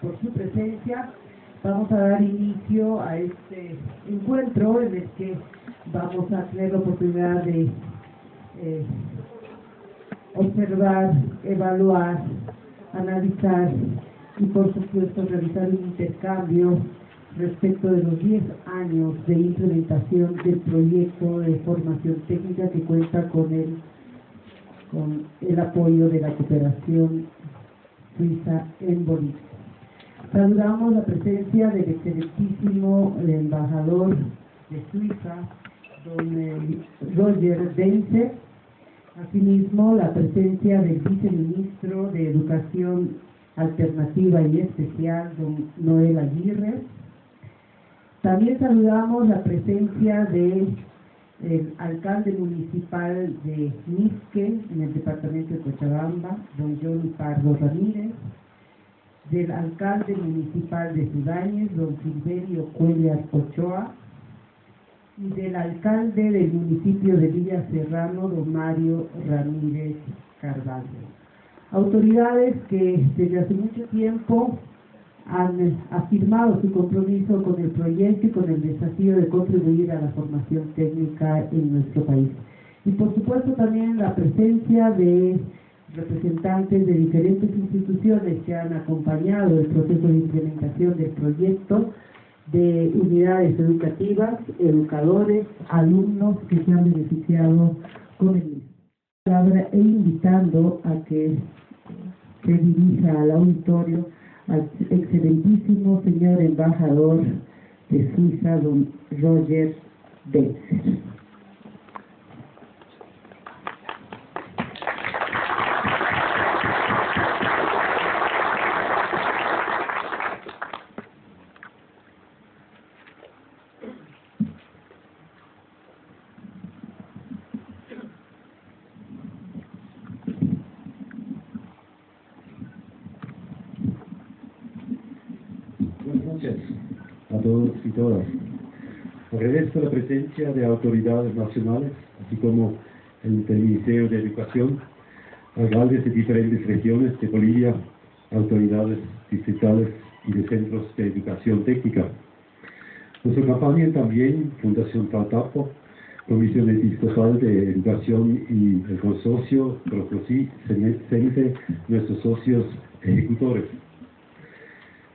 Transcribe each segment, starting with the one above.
por su presencia. Vamos a dar inicio a este encuentro en el que vamos a tener la oportunidad de eh, observar, evaluar, analizar y por supuesto realizar un intercambio respecto de los 10 años de implementación del proyecto de formación técnica que cuenta con el, con el apoyo de la cooperación suiza en Bolivia. Saludamos la presencia del excelentísimo embajador de Suiza, don eh, Roger Denzer, asimismo la presencia del viceministro de Educación Alternativa y Especial, don Noel Aguirre, también saludamos la presencia del alcalde municipal de Nisque, en el departamento de Cochabamba, don Johnny Pardo Ramírez, del alcalde municipal de Sudáñez, don Silverio Cuellar Ochoa, y del alcalde del municipio de Villa Serrano, don Mario Ramírez Carvalho. Autoridades que desde hace mucho tiempo han afirmado su compromiso con el proyecto y con el desafío de contribuir a la formación técnica en nuestro país. Y por supuesto también la presencia de representantes de diferentes instituciones que han acompañado el proceso de implementación del proyecto, de unidades educativas, educadores, alumnos que se han beneficiado con el palabra e invitando a que se dirija al auditorio al excelentísimo señor embajador de Suiza, don Roger Betzer. Agradezco la presencia de autoridades nacionales, así como el del Ministerio de Educación, alcaldes de diferentes regiones de Bolivia, autoridades distritales y de centros de educación técnica. Nos acompañan también Fundación Faltapo, Comisión Episcopal de Educación y el consorcio Procosí, CENCE, nuestros socios ejecutores.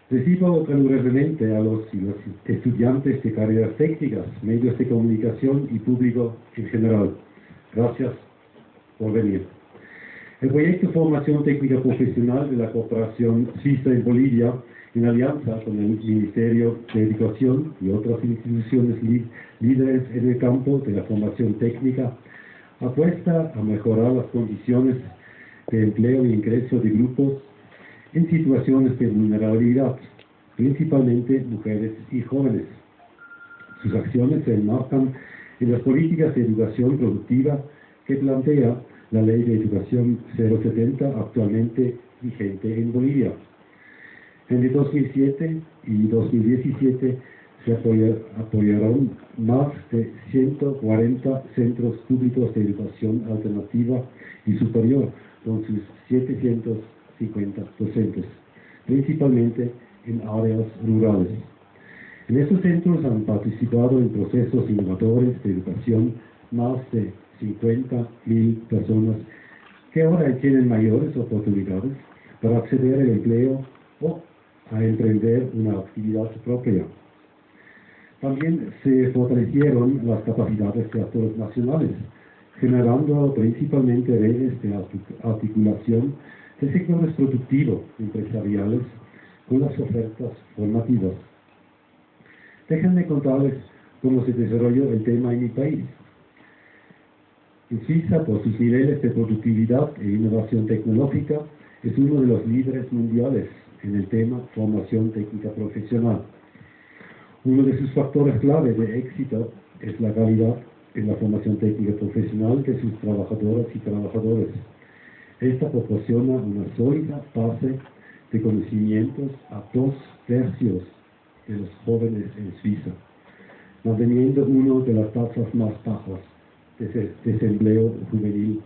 Recibo calurosamente a los, los, estudiantes de carreras técnicas, medios de comunicación y público en general. Gracias por venir. El proyecto Formación Técnica Profesional de la Cooperación Suiza en Bolivia, en alianza con el Ministerio de Educación y otras instituciones líderes en el campo de la formación técnica, apuesta a mejorar las condiciones de empleo y ingreso de grupos en situaciones de vulnerabilidad, principalmente mujeres y jóvenes. Sus acciones se enmarcan en las políticas de educación productiva que plantea la Ley de Educación 070 actualmente vigente en Bolivia. En el 2007 y 2017 se apoyaron más de 140 centros públicos de educación alternativa y superior con sus 700 50 docentes, principalmente en áreas rurales. En estos centros han participado en procesos innovadores de educación más de 50.000 personas que ahora tienen mayores oportunidades para acceder al empleo o a emprender una actividad propia. También se fortalecieron las capacidades de actores nacionales, generando principalmente redes de articulación de sectores productivos empresariales con las ofertas formativas. Déjenme contarles cómo se desarrolló el tema en mi país. En Suiza, por sus niveles de productividad e innovación tecnológica, es uno de los líderes mundiales en el tema formación técnica profesional. Uno de sus factores clave de éxito es la calidad en la formación técnica profesional de sus trabajadoras y trabajadores esta proporciona una sólida base de conocimientos a dos tercios de los jóvenes en Suiza, manteniendo una de las tasas más bajas de desempleo juvenil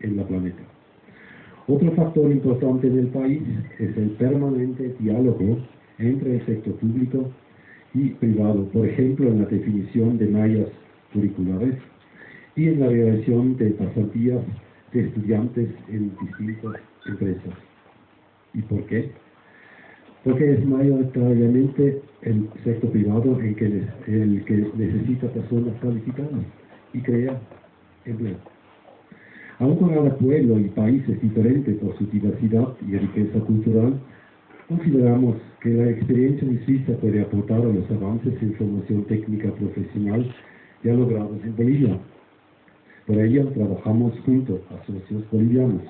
en la planeta. Otro factor importante en el país es el permanente diálogo entre el sector público y privado, por ejemplo, en la definición de mallas curriculares y en la realización de pasantías estudiantes en distintas empresas. ¿Y por qué? Porque es mayoritariamente el sector privado el que, el que necesita personas calificadas y crea empleo. Aun con cada pueblo y países diferentes por su diversidad y riqueza cultural, consideramos que la experiencia de Suiza puede aportar a los avances en formación técnica profesional ya logrados en Bolivia. Por ello, trabajamos junto a socios bolivianos.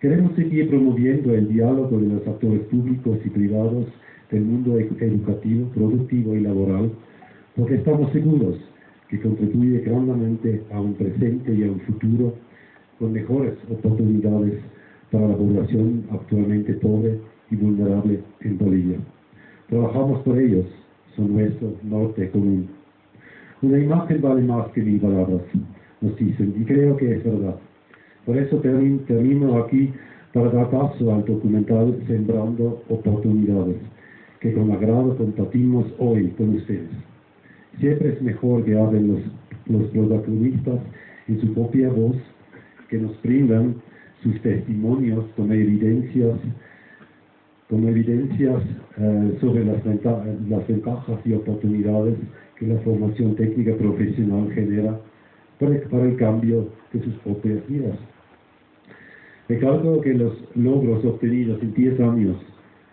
Queremos seguir promoviendo el diálogo de los actores públicos y privados del mundo educativo, productivo y laboral, porque estamos seguros que contribuye grandemente a un presente y a un futuro con mejores oportunidades para la población actualmente pobre y vulnerable en Bolivia. Trabajamos por ellos, son nuestro norte común. Una imagen vale más que mil palabras, nos dicen, y creo que es verdad. Por eso termino aquí para dar paso al documental Sembrando Oportunidades, que con agrado compartimos hoy con ustedes. Siempre es mejor que hablen los, los protagonistas en su propia voz, que nos brindan sus testimonios como evidencias, como evidencias eh, sobre las, las ventajas y oportunidades que la formación técnica profesional genera para, el cambio de sus propias vidas. Recalco que los logros obtenidos en 10 años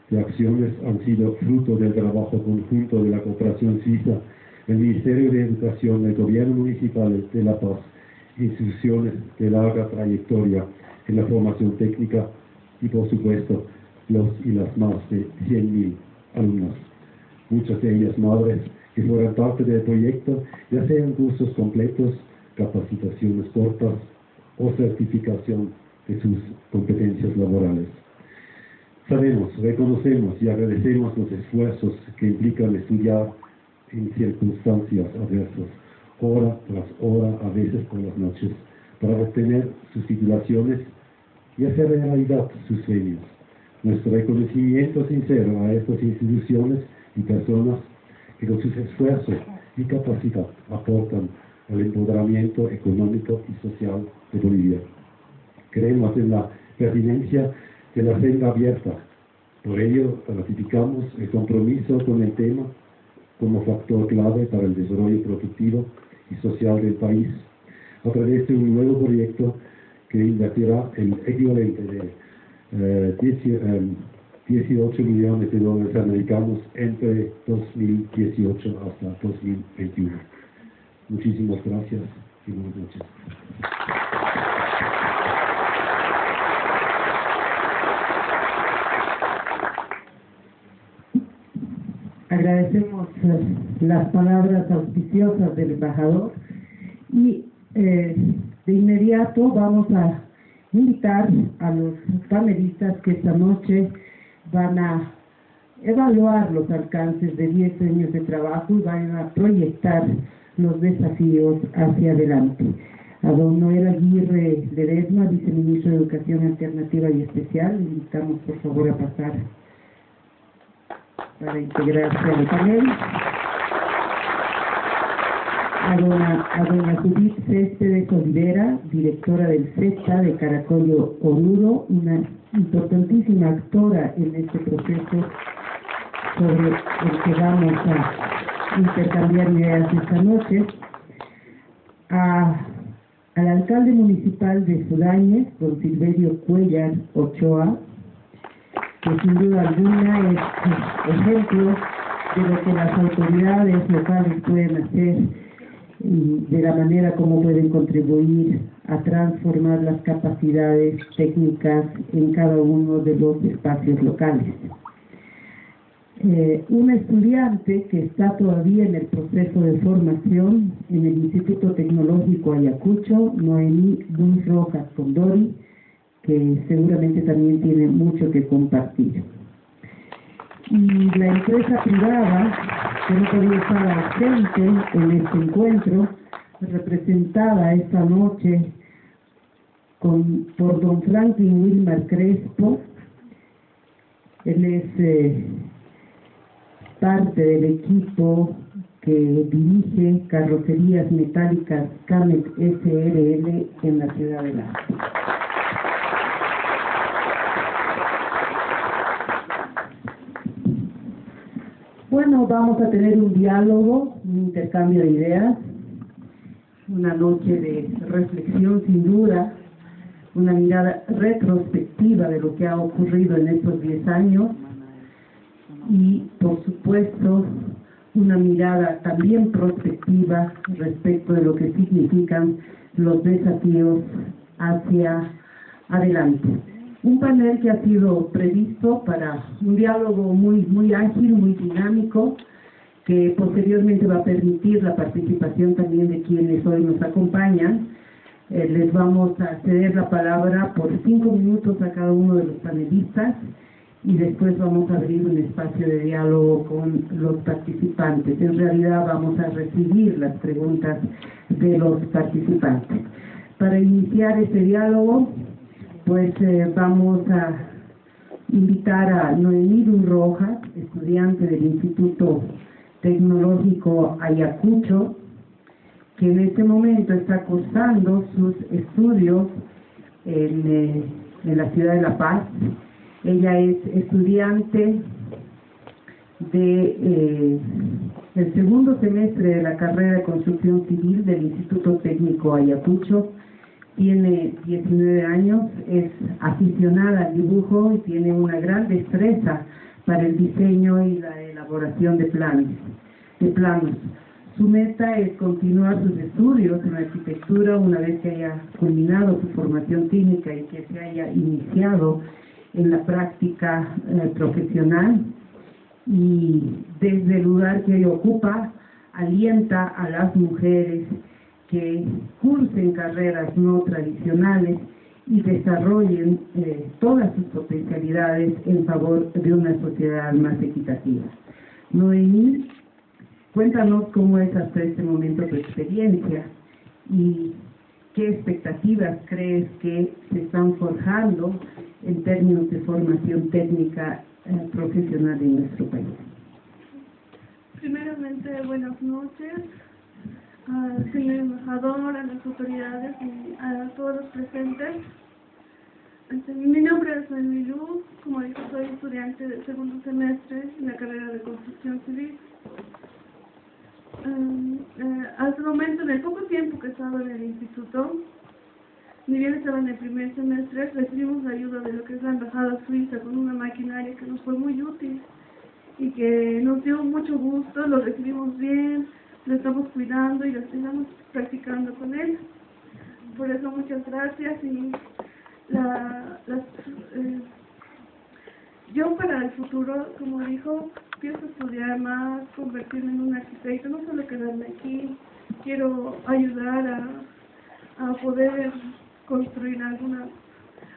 de acciones han sido fruto del trabajo conjunto de la cooperación suiza el Ministerio de Educación, el Gobierno Municipal de La Paz, instituciones de larga trayectoria en la formación técnica y, por supuesto, los y las más de 100.000 alumnos, muchas de ellas madres que fueron parte del proyecto, ya sean cursos completos, capacitaciones cortas o certificación de sus competencias laborales. Sabemos, reconocemos y agradecemos los esfuerzos que implican estudiar en circunstancias adversas, hora tras hora, a veces por las noches, para obtener sus titulaciones y hacer realidad sus sueños. Nuestro reconocimiento sincero a estas instituciones y personas que con sus esfuerzos y capacidad aportan al empoderamiento económico y social de Bolivia. Creemos en la pertinencia de la senda abierta. Por ello, ratificamos el compromiso con el tema como factor clave para el desarrollo productivo y social del país a través de un nuevo proyecto que invertirá el equivalente de 18 eh, millones de dólares americanos entre 2018 hasta 2021. Muchísimas gracias y buenas noches. Agradecemos las palabras auspiciosas del embajador y eh, de inmediato vamos a invitar a los panelistas que esta noche van a evaluar los alcances de 10 años de trabajo y van a proyectar los desafíos hacia adelante. A don Noel Aguirre Ledesma, viceministro de Educación Alternativa y Especial, invitamos por favor a pasar para integrarse al panel. A doña, a doña Judith Céspedes Olivera, directora del CETA de Caracollo Oruro, una importantísima actora en este proceso sobre el que vamos a intercambiar ideas esta noche. A, al alcalde municipal de Sudáñez, don Silverio Cuellar Ochoa, que sin duda alguna es ejemplo de lo que las autoridades locales pueden hacer y de la manera como pueden contribuir a transformar las capacidades técnicas en cada uno de los espacios locales. Eh, una estudiante que está todavía en el proceso de formación en el Instituto Tecnológico Ayacucho, Noemí Luis Rojas Condori, que seguramente también tiene mucho que compartir. Y la empresa privada, que no podía estar ausente en este encuentro, representada esta noche con, por don Franklin Wilmar Crespo. Él es eh, parte del equipo que dirige Carrocerías Metálicas Camet SRL en la ciudad de La Bueno, vamos a tener un diálogo, un intercambio de ideas, una noche de reflexión sin duda, una mirada retrospectiva de lo que ha ocurrido en estos 10 años y, por supuesto, una mirada también prospectiva respecto de lo que significan los desafíos hacia adelante. Un panel que ha sido previsto para un diálogo muy, muy ágil, muy dinámico, que posteriormente va a permitir la participación también de quienes hoy nos acompañan. Eh, les vamos a ceder la palabra por cinco minutos a cada uno de los panelistas y después vamos a abrir un espacio de diálogo con los participantes. En realidad vamos a recibir las preguntas de los participantes. Para iniciar este diálogo, pues eh, vamos a invitar a Noemí Rojas, estudiante del Instituto Tecnológico Ayacucho, que en este momento está cursando sus estudios en, eh, en la ciudad de La Paz. Ella es estudiante de eh, segundo semestre de la carrera de construcción civil del Instituto Técnico Ayacucho tiene 19 años, es aficionada al dibujo y tiene una gran destreza para el diseño y la elaboración de planes. De planos. Su meta es continuar sus estudios en arquitectura una vez que haya culminado su formación técnica y que se haya iniciado en la práctica eh, profesional y desde el lugar que ocupa alienta a las mujeres que cursen carreras no tradicionales y desarrollen eh, todas sus potencialidades en favor de una sociedad más equitativa. Noemí, cuéntanos cómo es hasta este momento tu experiencia y qué expectativas crees que se están forjando en términos de formación técnica eh, profesional en nuestro país. Primeramente, buenas noches al señor embajador, a las autoridades y a todos los presentes. Este, mi nombre es Luz, como dijo, soy estudiante del segundo semestre en la carrera de construcción civil. Um, eh, hasta el momento, en el poco tiempo que he estado en el instituto, ni bien estaba en el primer semestre, recibimos la ayuda de lo que es la embajada suiza con una maquinaria que nos fue muy útil y que nos dio mucho gusto, lo recibimos bien, lo estamos cuidando y lo estamos practicando con él. Por eso muchas gracias y la, eh, yo para el futuro, como dijo, pienso estudiar más, convertirme en un arquitecto, no solo quedarme aquí, quiero ayudar a, a poder construir algunas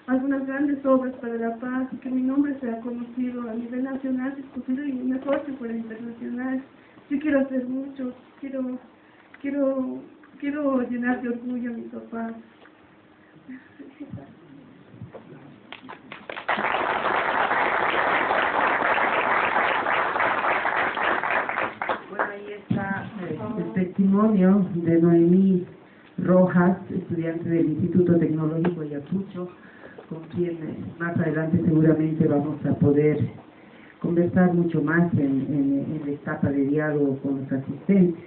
algunas grandes obras para la paz y que mi nombre sea conocido a nivel nacional, discutido y mejor que fuera internacional. Yo quiero hacer mucho, quiero, quiero, quiero llenar de orgullo a mi papá. Bueno, ahí está el testimonio de Noemí Rojas, estudiante del Instituto Tecnológico Ayacucho, con quien eh, más adelante seguramente vamos a poder conversar mucho más en, la etapa de diálogo con los asistentes.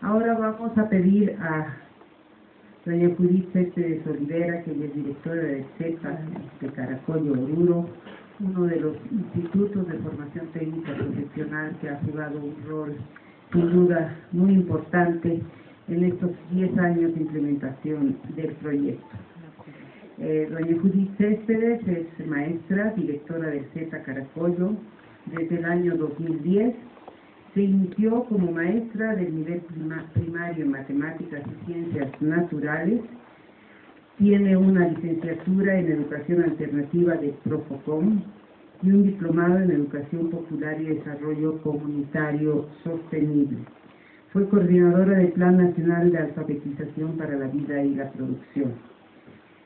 Ahora vamos a pedir a doña Judith Céspedes Olivera, que es directora de CEPA de Caracollo Oruro, uno de los institutos de formación técnica profesional que ha jugado un rol sin duda muy importante en estos 10 años de implementación del proyecto. Eh, doña Judith Céspedes es maestra, directora del Z Caracollo desde el año 2010. Se inició como maestra del nivel primario en matemáticas y ciencias naturales. Tiene una licenciatura en educación alternativa de Profocom y un diplomado en educación popular y desarrollo comunitario sostenible. Fue coordinadora del Plan Nacional de Alfabetización para la Vida y la Producción.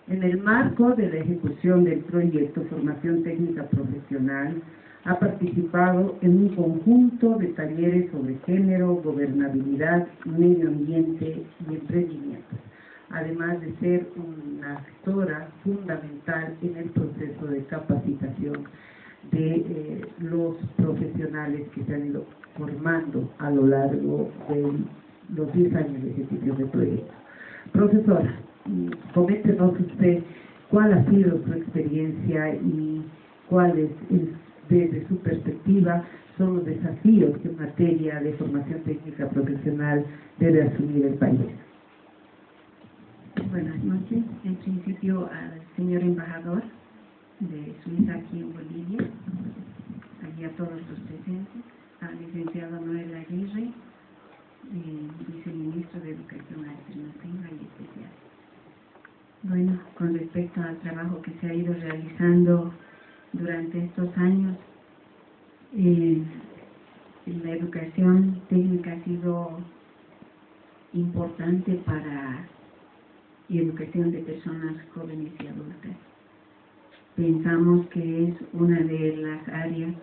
En el marco de la ejecución del proyecto Formación Técnica Profesional, ha participado en un conjunto de talleres sobre género, gobernabilidad, medio ambiente y emprendimiento, además de ser una actora fundamental en el proceso de capacitación de eh, los profesionales que se han ido formando a lo largo de los 10 años de ejercicio del proyecto. Profesora, coméntenos usted cuál ha sido su experiencia y cuáles, desde su perspectiva, son los desafíos que en materia de formación técnica profesional debe asumir el país. Buenas noches. En principio al señor embajador de Suiza aquí en Bolivia, allí a todos los presentes, al licenciado Noel Aguirre, eh, viceministro de Educación Alternativa y Especial. Bueno, con respecto al trabajo que se ha ido realizando durante estos años, eh, la educación técnica ha sido importante para la educación de personas jóvenes y adultas. Pensamos que es una de las áreas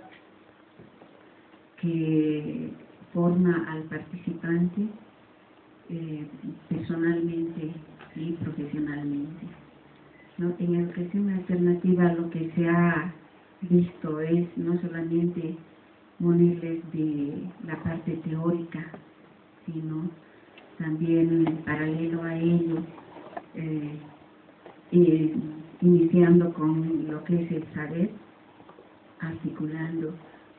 que forma al participante eh, personalmente y profesionalmente. En educación alternativa lo que se ha visto es no solamente ponerles de la parte teórica, sino también en paralelo a ello, eh, eh, iniciando con lo que es el saber, articulando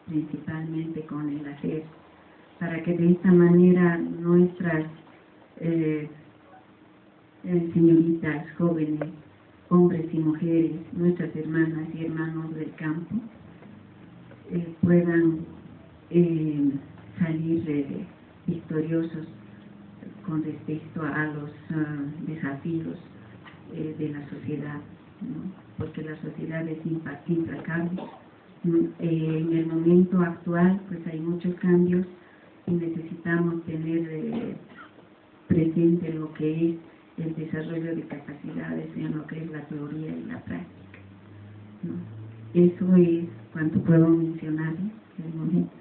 principalmente con el hacer, para que de esta manera nuestras eh, eh, señoritas jóvenes, hombres y mujeres, nuestras hermanas y hermanos del campo, eh, puedan salir victoriosos con respecto a los ah, desafíos de la sociedad, porque la sociedad es implacable en el momento actual pues hay muchos cambios y necesitamos tener eh, presente lo que es el desarrollo de capacidades en lo que es la teoría y la práctica. Eso es cuanto puedo mencionar en el momento.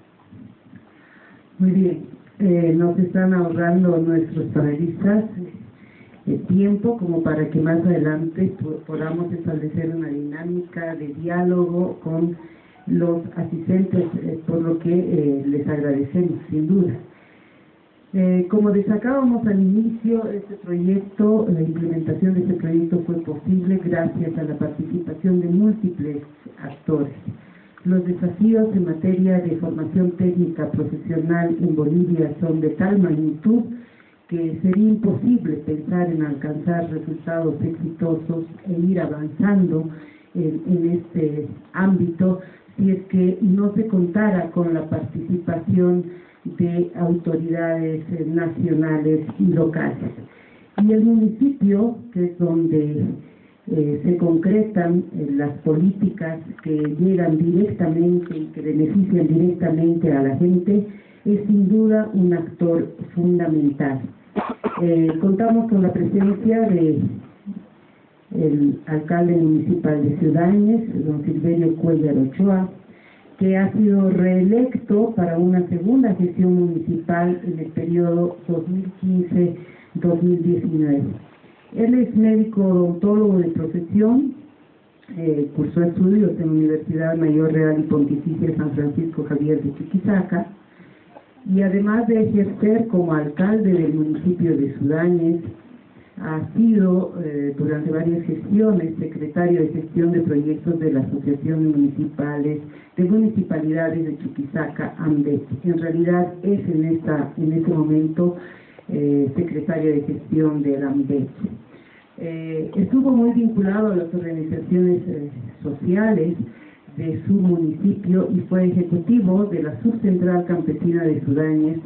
Muy bien, eh, nos están ahorrando nuestros panelistas el eh, tiempo como para que más adelante podamos establecer una dinámica de diálogo con los asistentes, eh, por lo que eh, les agradecemos, sin duda. Eh, como destacábamos al inicio, este proyecto, la implementación de este proyecto fue posible gracias a la participación de múltiples actores. Los desafíos en materia de formación técnica profesional en Bolivia son de tal magnitud que sería imposible pensar en alcanzar resultados exitosos e ir avanzando en, en este ámbito si es que no se contara con la participación de autoridades eh, nacionales y locales. Y el municipio, que es donde eh, se concretan eh, las políticas que llegan directamente y que benefician directamente a la gente, es sin duda un actor fundamental. contamos con la presencia de el alcalde municipal de Ciudadañez, don Silverio Cuellar Ochoa, que ha sido reelecto para una segunda gestión municipal en el periodo 2015-2019. Él es médico odontólogo de profesión, eh, cursó estudios en la Universidad Mayor Real y Pontificia San Francisco Javier de Chiquizaca, y además de ejercer como alcalde del municipio de Sudáñez, ha sido eh, durante varias gestiones secretario de gestión de proyectos de la Asociación Municipales de Municipalidades de Chuquisaca, AMBET. En realidad es en, esta, en este momento eh, secretario de gestión de la AMBET. Eh, estuvo muy vinculado a las organizaciones sociales de su municipio y fue ejecutivo de la Subcentral Campesina de Sudáñez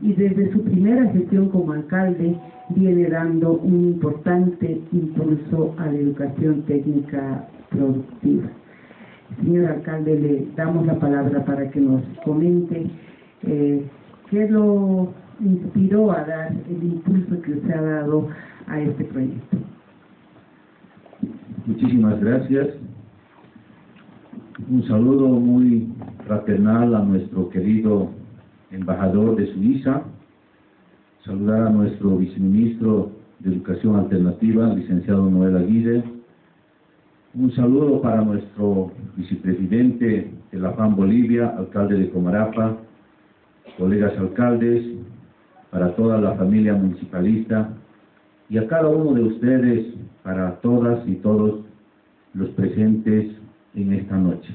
y desde su primera gestión como alcalde viene dando un importante impulso a la educación técnica productiva. Señor alcalde, le damos la palabra para que nos comente eh, qué lo inspiró a dar el impulso que usted ha dado a este proyecto. Muchísimas gracias. Un saludo muy fraternal a nuestro querido embajador de Suiza. Saludar a nuestro viceministro de Educación Alternativa, licenciado Noel Aguirre. Un saludo para nuestro vicepresidente de la FAN Bolivia, alcalde de Comarapa, colegas alcaldes, para toda la familia municipalista y a cada uno de ustedes, para todas y todos los presentes en esta noche.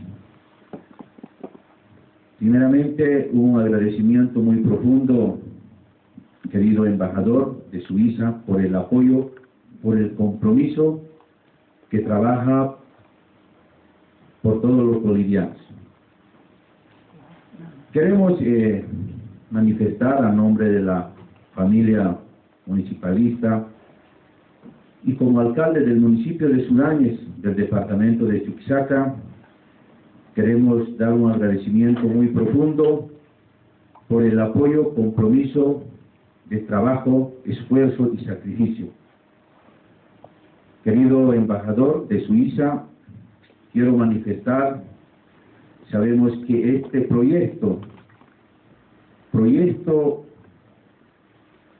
Primeramente, un agradecimiento muy profundo, querido embajador de Suiza, por el apoyo, por el compromiso que trabaja por todos los bolivianos. Queremos eh, manifestar a nombre de la familia municipalista y como alcalde del municipio de Sudáñez, del departamento de Chuquisaca, queremos dar un agradecimiento muy profundo por el apoyo, compromiso de trabajo, esfuerzo y sacrificio. Querido embajador de Suiza, quiero manifestar, sabemos que este proyecto, proyecto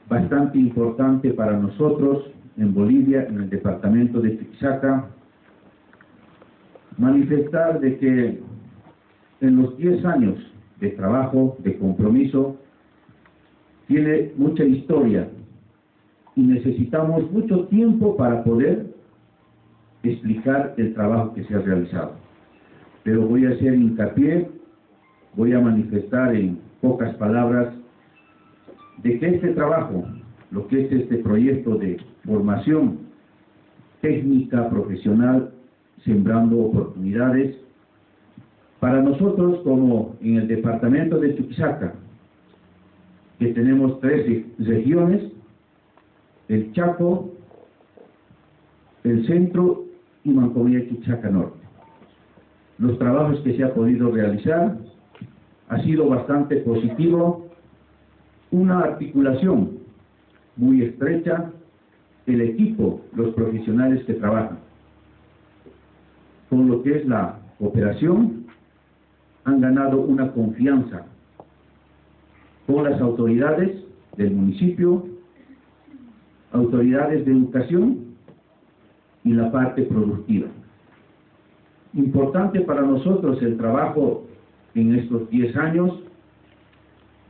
bastante importante para nosotros, en Bolivia, en el departamento de Tixaca, manifestar de que en los 10 años de trabajo, de compromiso, tiene mucha historia y necesitamos mucho tiempo para poder explicar el trabajo que se ha realizado. Pero voy a hacer hincapié, voy a manifestar en pocas palabras de que este trabajo lo que es este proyecto de formación técnica profesional, sembrando oportunidades. Para nosotros, como en el departamento de Chuquisaca, que tenemos tres regiones, el Chaco, el centro y Mancomía Chuquisaca Norte. Los trabajos que se ha podido realizar ha sido bastante positivo, una articulación muy estrecha, el equipo, los profesionales que trabajan. Con lo que es la cooperación, han ganado una confianza con las autoridades del municipio, autoridades de educación y la parte productiva. Importante para nosotros el trabajo en estos 10 años,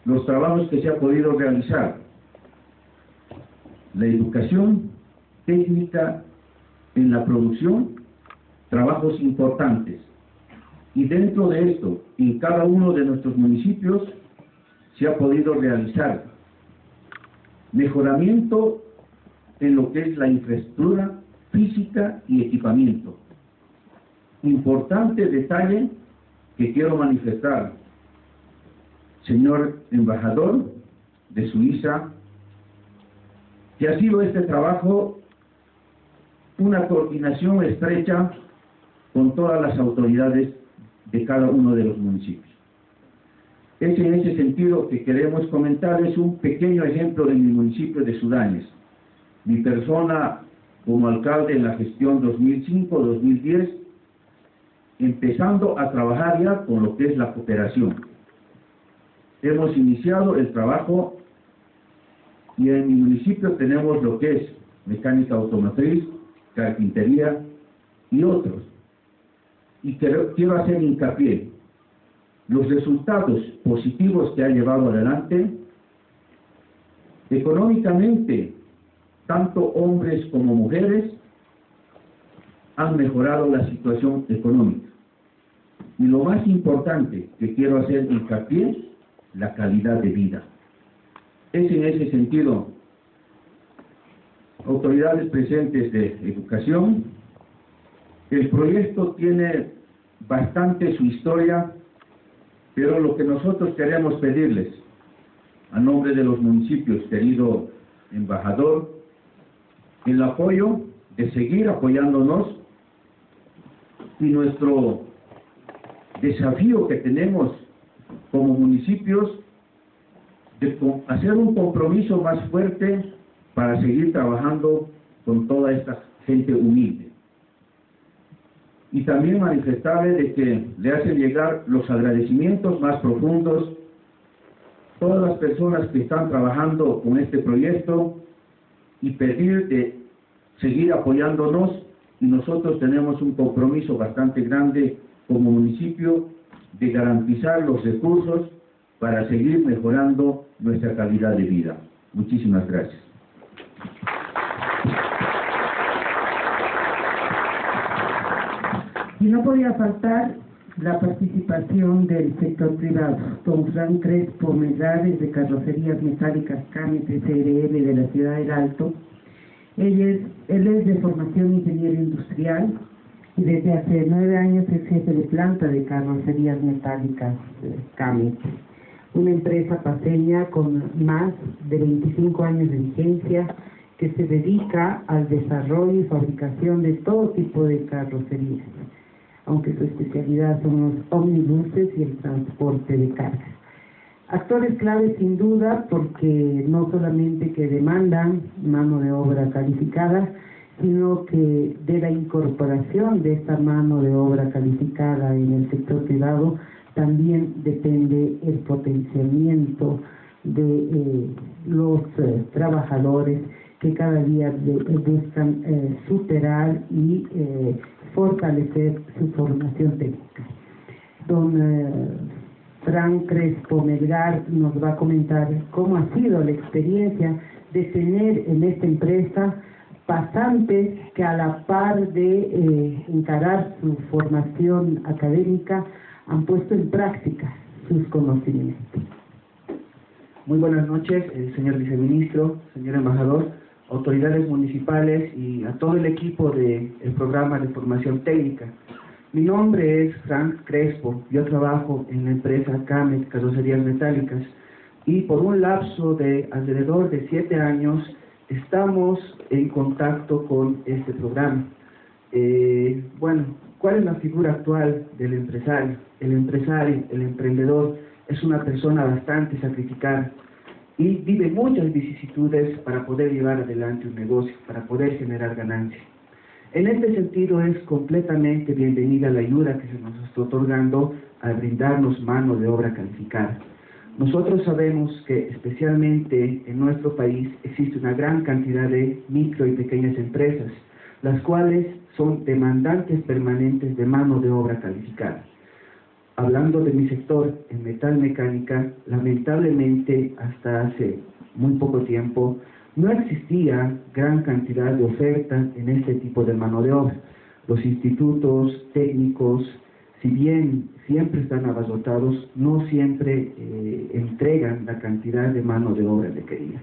los trabajos que se ha podido realizar la educación técnica en la producción, trabajos importantes. Y dentro de esto, en cada uno de nuestros municipios, se ha podido realizar mejoramiento en lo que es la infraestructura física y equipamiento. Importante detalle que quiero manifestar, señor embajador de Suiza, que ha sido este trabajo una coordinación estrecha con todas las autoridades de cada uno de los municipios. Es en ese sentido que queremos comentarles un pequeño ejemplo de mi municipio de Sudánes. Mi persona como alcalde en la gestión 2005-2010, empezando a trabajar ya con lo que es la cooperación. Hemos iniciado el trabajo y en mi municipio tenemos lo que es mecánica automotriz, carpintería y otros. Y quiero hacer hincapié, los resultados positivos que ha llevado adelante, económicamente, tanto hombres como mujeres han mejorado la situación económica. Y lo más importante que quiero hacer hincapié, la calidad de vida. Es en ese sentido, autoridades presentes de educación, el proyecto tiene bastante su historia, pero lo que nosotros queremos pedirles, a nombre de los municipios, querido embajador, el apoyo de seguir apoyándonos y nuestro desafío que tenemos como municipios hacer un compromiso más fuerte para seguir trabajando con toda esta gente humilde. Y también manifestarle de que le hacen llegar los agradecimientos más profundos todas las personas que están trabajando con este proyecto y pedir de seguir apoyándonos y nosotros tenemos un compromiso bastante grande como municipio de garantizar los recursos para seguir mejorando nuestra calidad de vida. Muchísimas gracias. Y no podía faltar la participación del sector privado. Don Fran Crespo Medrades de Carrocerías Metálicas CAMES SRL de la Ciudad del Alto. Él es, él es de formación ingeniero industrial y desde hace nueve años es jefe de planta de carrocerías metálicas eh, CAMES, una empresa paseña con más de 25 años de vigencia que se dedica al desarrollo y fabricación de todo tipo de carrocerías aunque su especialidad son los omnibuses y el transporte de carga. Actores claves sin duda porque no solamente que demandan mano de obra calificada, sino que de la incorporación de esta mano de obra calificada en el sector privado también depende el potenciamiento de eh, los eh, trabajadores que cada día buscan eh, superar y fortalecer su formación técnica. Don eh, Fran Crespo Melgar nos va a comentar cómo ha sido la experiencia de tener en esta empresa pasantes que a la par de eh, encarar su formación académica han puesto en práctica sus conocimientos. Muy buenas noches, eh, señor viceministro, señor embajador autoridades municipales y a todo el equipo del programa de formación técnica. Mi nombre es Frank Crespo, yo trabajo en la empresa CAMET Carrocerías Metálicas y por un lapso de alrededor de siete años estamos en contacto con este programa. Eh, bueno, ¿cuál es la figura actual del empresario? El empresario, el emprendedor, es una persona bastante sacrificada y vive muchas vicisitudes para poder llevar adelante un negocio, para poder generar ganancias. En este sentido es completamente bienvenida la ayuda que se nos está otorgando al brindarnos mano de obra calificada. Nosotros sabemos que especialmente en nuestro país existe una gran cantidad de micro y pequeñas empresas, las cuales son demandantes permanentes de mano de obra calificada hablando de mi sector en metal mecánica, lamentablemente hasta hace muy poco tiempo no existía gran cantidad de oferta en este tipo de mano de obra. Los institutos técnicos, si bien siempre están abarrotados, no siempre eh, entregan la cantidad de mano de obra requerida.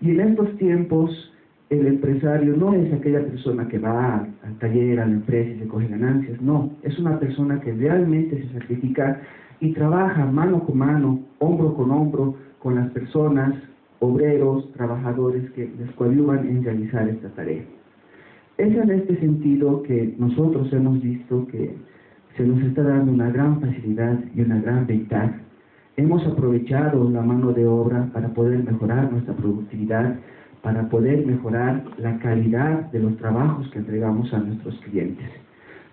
Y en estos tiempos el empresario no es aquella persona que va al taller, a la empresa y se coge ganancias, no, es una persona que realmente se sacrifica y trabaja mano con mano, hombro con hombro con las personas, obreros, trabajadores que les coadyuvan en realizar esta tarea. Es en este sentido que nosotros hemos visto que se nos está dando una gran facilidad y una gran ventaja. Hemos aprovechado la mano de obra para poder mejorar nuestra productividad para poder mejorar la calidad de los trabajos que entregamos a nuestros clientes.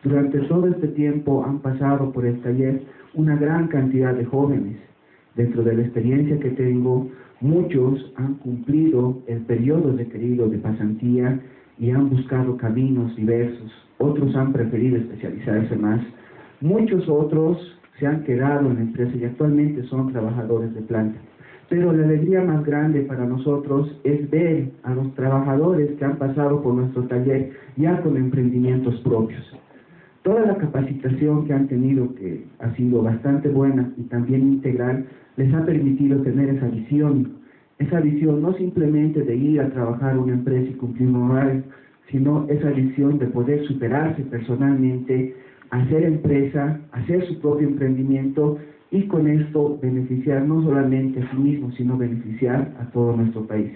Durante todo este tiempo han pasado por el taller una gran cantidad de jóvenes. Dentro de la experiencia que tengo, muchos han cumplido el periodo requerido de pasantía y han buscado caminos diversos. Otros han preferido especializarse más. Muchos otros se han quedado en la empresa y actualmente son trabajadores de planta. Pero la alegría más grande para nosotros es ver a los trabajadores que han pasado por nuestro taller ya con emprendimientos propios. Toda la capacitación que han tenido, que ha sido bastante buena y también integral, les ha permitido tener esa visión. Esa visión no simplemente de ir a trabajar una empresa y cumplir un horario, sino esa visión de poder superarse personalmente, hacer empresa, hacer su propio emprendimiento y con esto beneficiar no solamente a sí mismo, sino beneficiar a todo nuestro país.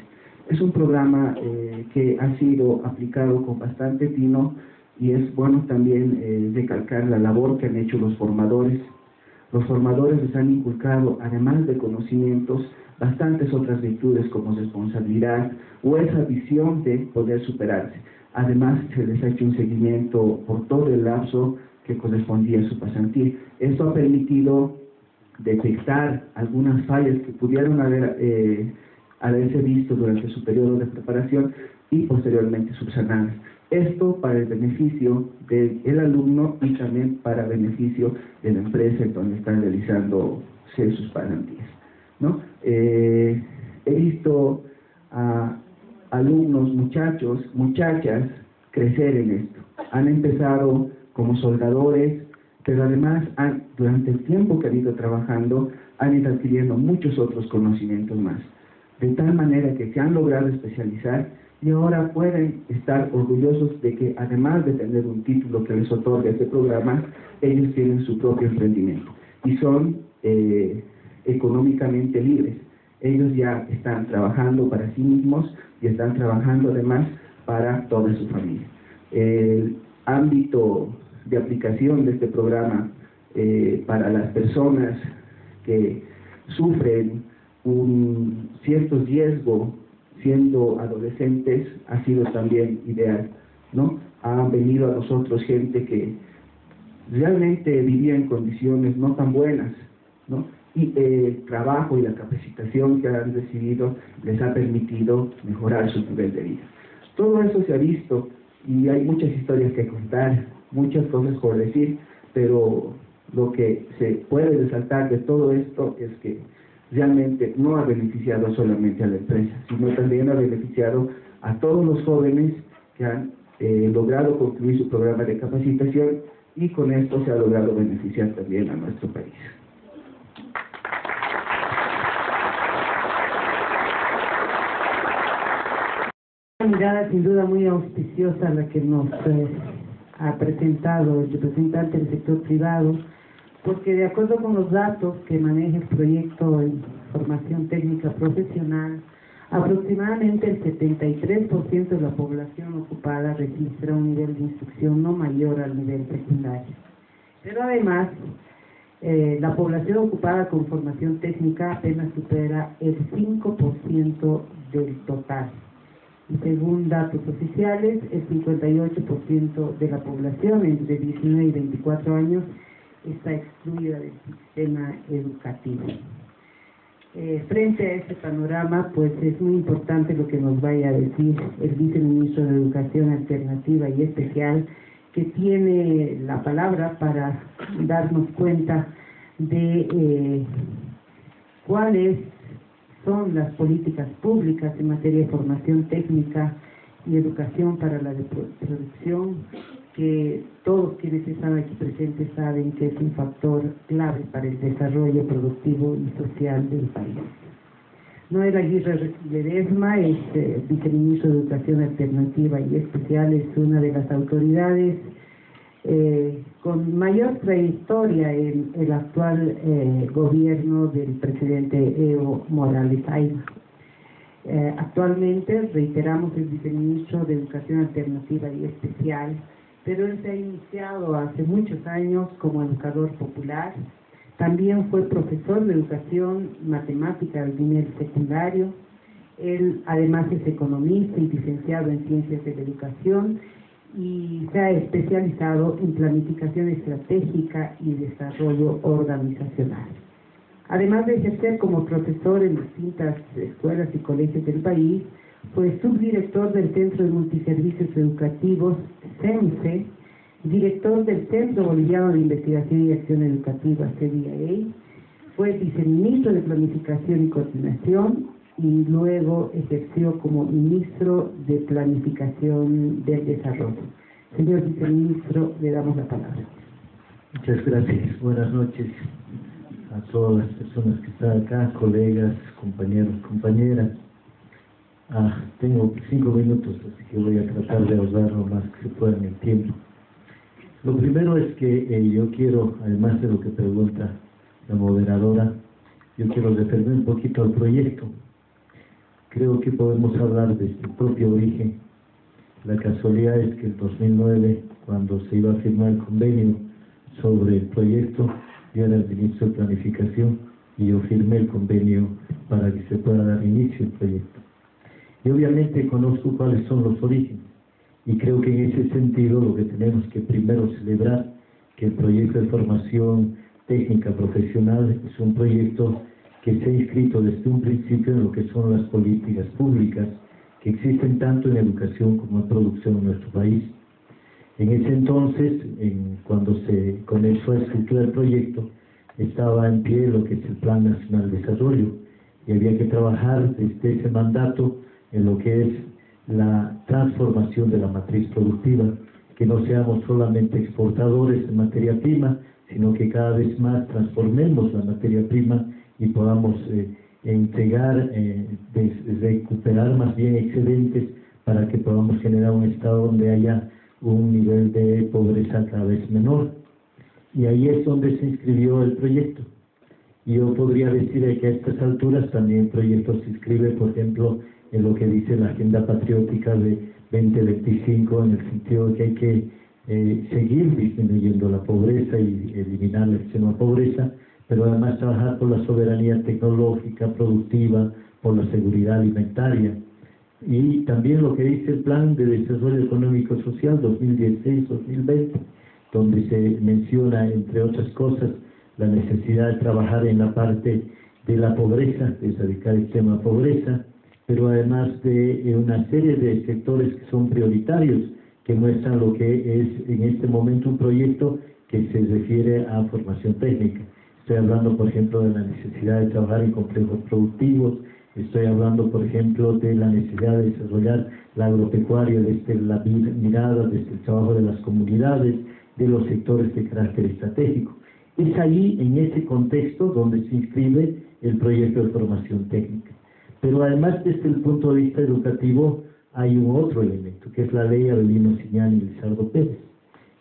Es un programa eh, que ha sido aplicado con bastante tino y es bueno también eh, recalcar la labor que han hecho los formadores. Los formadores les han inculcado, además de conocimientos, bastantes otras virtudes como responsabilidad o esa visión de poder superarse. Además, se les ha hecho un seguimiento por todo el lapso que correspondía a su pasantía. Esto ha permitido detectar algunas fallas que pudieron haber, eh, haberse visto durante su periodo de preparación y posteriormente subsanadas. Esto para el beneficio del alumno y también para beneficio de la empresa en donde están realizando sus pasantías. ¿no? Eh, he visto a alumnos, muchachos, muchachas crecer en esto. Han empezado como soldadores, pero además han, durante el tiempo que han ido trabajando han ido adquiriendo muchos otros conocimientos más. De tal manera que se han logrado especializar y ahora pueden estar orgullosos de que además de tener un título que les otorga este programa, ellos tienen su propio emprendimiento y son eh, económicamente libres. Ellos ya están trabajando para sí mismos y están trabajando además para toda su familia. El ámbito de aplicación de este programa eh, para las personas que sufren un cierto riesgo siendo adolescentes ha sido también ideal, ¿no? Ha venido a nosotros gente que realmente vivía en condiciones no tan buenas, ¿no? Y el trabajo y la capacitación que han recibido les ha permitido mejorar su nivel de vida. Todo eso se ha visto y hay muchas historias que contar, muchas cosas por decir, pero lo que se puede resaltar de todo esto es que realmente no ha beneficiado solamente a la empresa, sino también ha beneficiado a todos los jóvenes que han eh, logrado concluir su programa de capacitación y con esto se ha logrado beneficiar también a nuestro país. Una mirada sin duda muy auspiciosa la que nos eh, ha presentado el representante del sector privado porque de acuerdo con los datos que maneja el proyecto de formación técnica profesional, aproximadamente el 73% de la población ocupada registra un nivel de instrucción no mayor al nivel secundario. Pero además, eh, la población ocupada con formación técnica apenas supera el 5% del total. Según datos oficiales, el 58% de la población entre 19 y 24 años está excluida del sistema educativo. Eh, frente a este panorama, pues es muy importante lo que nos vaya a decir el viceministro de Educación Alternativa y Especial, que tiene la palabra para darnos cuenta de eh, cuáles son las políticas públicas en materia de formación técnica y educación para la producción que todos quienes están aquí presentes saben que es un factor clave para el desarrollo productivo y social del país. Noel Aguirre Ledesma es eh, viceministro de Educación Alternativa y Especial, es una de las autoridades eh, con mayor trayectoria en el actual eh, gobierno del presidente Evo Morales Ayma. actualmente, reiteramos, el viceministro de Educación Alternativa y Especial, pero él se ha iniciado hace muchos años como educador popular. También fue profesor de educación matemática del nivel secundario. Él además es economista y licenciado en ciencias de la educación y se ha especializado en planificación estratégica y desarrollo organizacional. Además de ejercer como profesor en distintas escuelas y colegios del país, fue subdirector del Centro de Multiservicios Educativos, CENSE, director del Centro Boliviano de Investigación y Acción Educativa, CDIA, fue viceministro de Planificación y Coordinación y luego ejerció como ministro de Planificación del Desarrollo. Señor viceministro, le damos la palabra. Muchas gracias. Buenas noches a todas las personas que están acá, colegas, compañeros, compañeras. Ah, tengo cinco minutos, así que voy a tratar de ahorrar lo más que se pueda en el tiempo. Lo primero es que eh, yo quiero, además de lo que pregunta la moderadora, yo quiero referirme un poquito al proyecto. Creo que podemos hablar de su propio origen. La casualidad es que en 2009, cuando se iba a firmar el convenio sobre el proyecto, yo era el ministro de Planificación y yo firmé el convenio para que se pueda dar inicio al proyecto. Y obviamente conozco cuáles son los orígenes. Y creo que en ese sentido lo que tenemos que primero celebrar que el proyecto de formación técnica profesional es un proyecto que se ha inscrito desde un principio en lo que son las políticas públicas que existen tanto en educación como en producción en nuestro país. En ese entonces, en, cuando se comenzó a escritura el proyecto, estaba en pie lo que es el Plan Nacional de Desarrollo y había que trabajar desde ese mandato en lo que es la transformación de la matriz productiva, que no seamos solamente exportadores de materia prima, sino que cada vez más transformemos la materia prima y podamos eh, entregar, eh, recuperar más bien excedentes para que podamos generar un estado donde haya un nivel de pobreza cada vez menor. Y ahí es donde se inscribió el proyecto. Yo podría decir que a estas alturas también el proyecto se inscribe, por ejemplo, en lo que dice la Agenda Patriótica de 2025, en el sentido de que hay que eh, seguir disminuyendo la pobreza y eliminar la extrema pobreza, pero además trabajar por la soberanía tecnológica, productiva, por la seguridad alimentaria. Y también lo que dice el Plan de Desarrollo Económico Social 2016-2020, donde se menciona, entre otras cosas, la necesidad de trabajar en la parte de la pobreza, de erradicar el tema pobreza, pero además de una serie de sectores que son prioritarios, que muestran lo que es en este momento un proyecto que se refiere a formación técnica. Estoy hablando, por ejemplo, de la necesidad de trabajar en complejos productivos, estoy hablando, por ejemplo, de la necesidad de desarrollar la agropecuaria desde la mirada, desde el trabajo de las comunidades, de los sectores de carácter estratégico. Es ahí, en ese contexto, donde se inscribe el proyecto de formación técnica. Pero además, desde el punto de vista educativo, hay un otro elemento, que es la ley Abelino Siñán y Lizardo Pérez.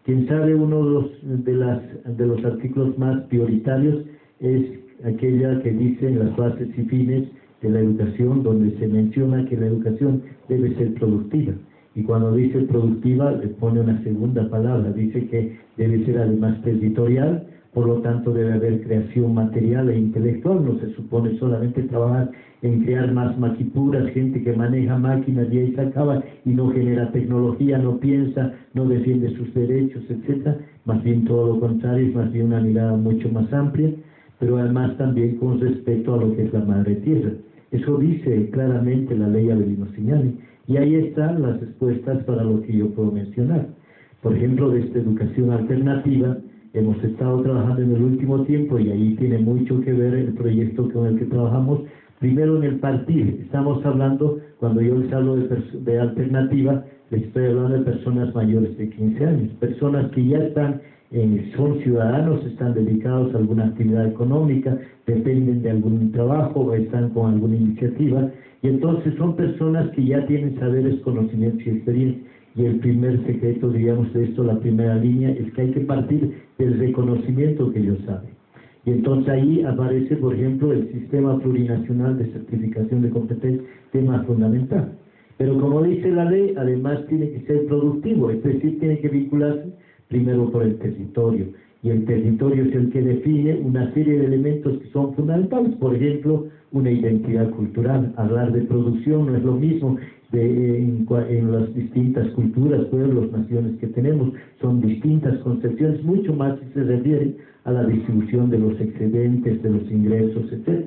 Quien sabe uno de los, de, las, de los artículos más prioritarios es aquella que dice en las bases y fines de la educación, donde se menciona que la educación debe ser productiva. Y cuando dice productiva, le pone una segunda palabra, dice que debe ser además territorial, por lo tanto debe haber creación material e intelectual, no se supone solamente trabajar en crear más maquipuras, gente que maneja máquinas y ahí se acaba y no genera tecnología, no piensa, no defiende sus derechos, etc. Más bien todo lo contrario, es más bien una mirada mucho más amplia, pero además también con respecto a lo que es la madre tierra. Eso dice claramente la ley Avelino Signani, y ahí están las respuestas para lo que yo puedo mencionar. Por ejemplo, de esta educación alternativa, hemos estado trabajando en el último tiempo y ahí tiene mucho que ver el proyecto con el que trabajamos. Primero en el partir, estamos hablando, cuando yo les hablo de, de alternativa, les estoy hablando de personas mayores de 15 años, personas que ya están, eh, son ciudadanos, están dedicados a alguna actividad económica, dependen de algún trabajo o están con alguna iniciativa, y entonces son personas que ya tienen saberes, conocimientos y experiencia y el primer secreto, digamos, de esto, la primera línea, es que hay que partir del reconocimiento que ellos saben. Y entonces ahí aparece, por ejemplo, el sistema plurinacional de certificación de competencia, tema fundamental. Pero como dice la ley, además tiene que ser productivo, es decir, tiene que vincularse primero por el territorio. Y el territorio es el que define una serie de elementos que son fundamentales. Por ejemplo, una identidad cultural. Hablar de producción no es lo mismo en, las distintas culturas, pueblos, naciones que tenemos, son distintas concepciones, mucho más si se refiere a la distribución de los excedentes, de los ingresos, etc.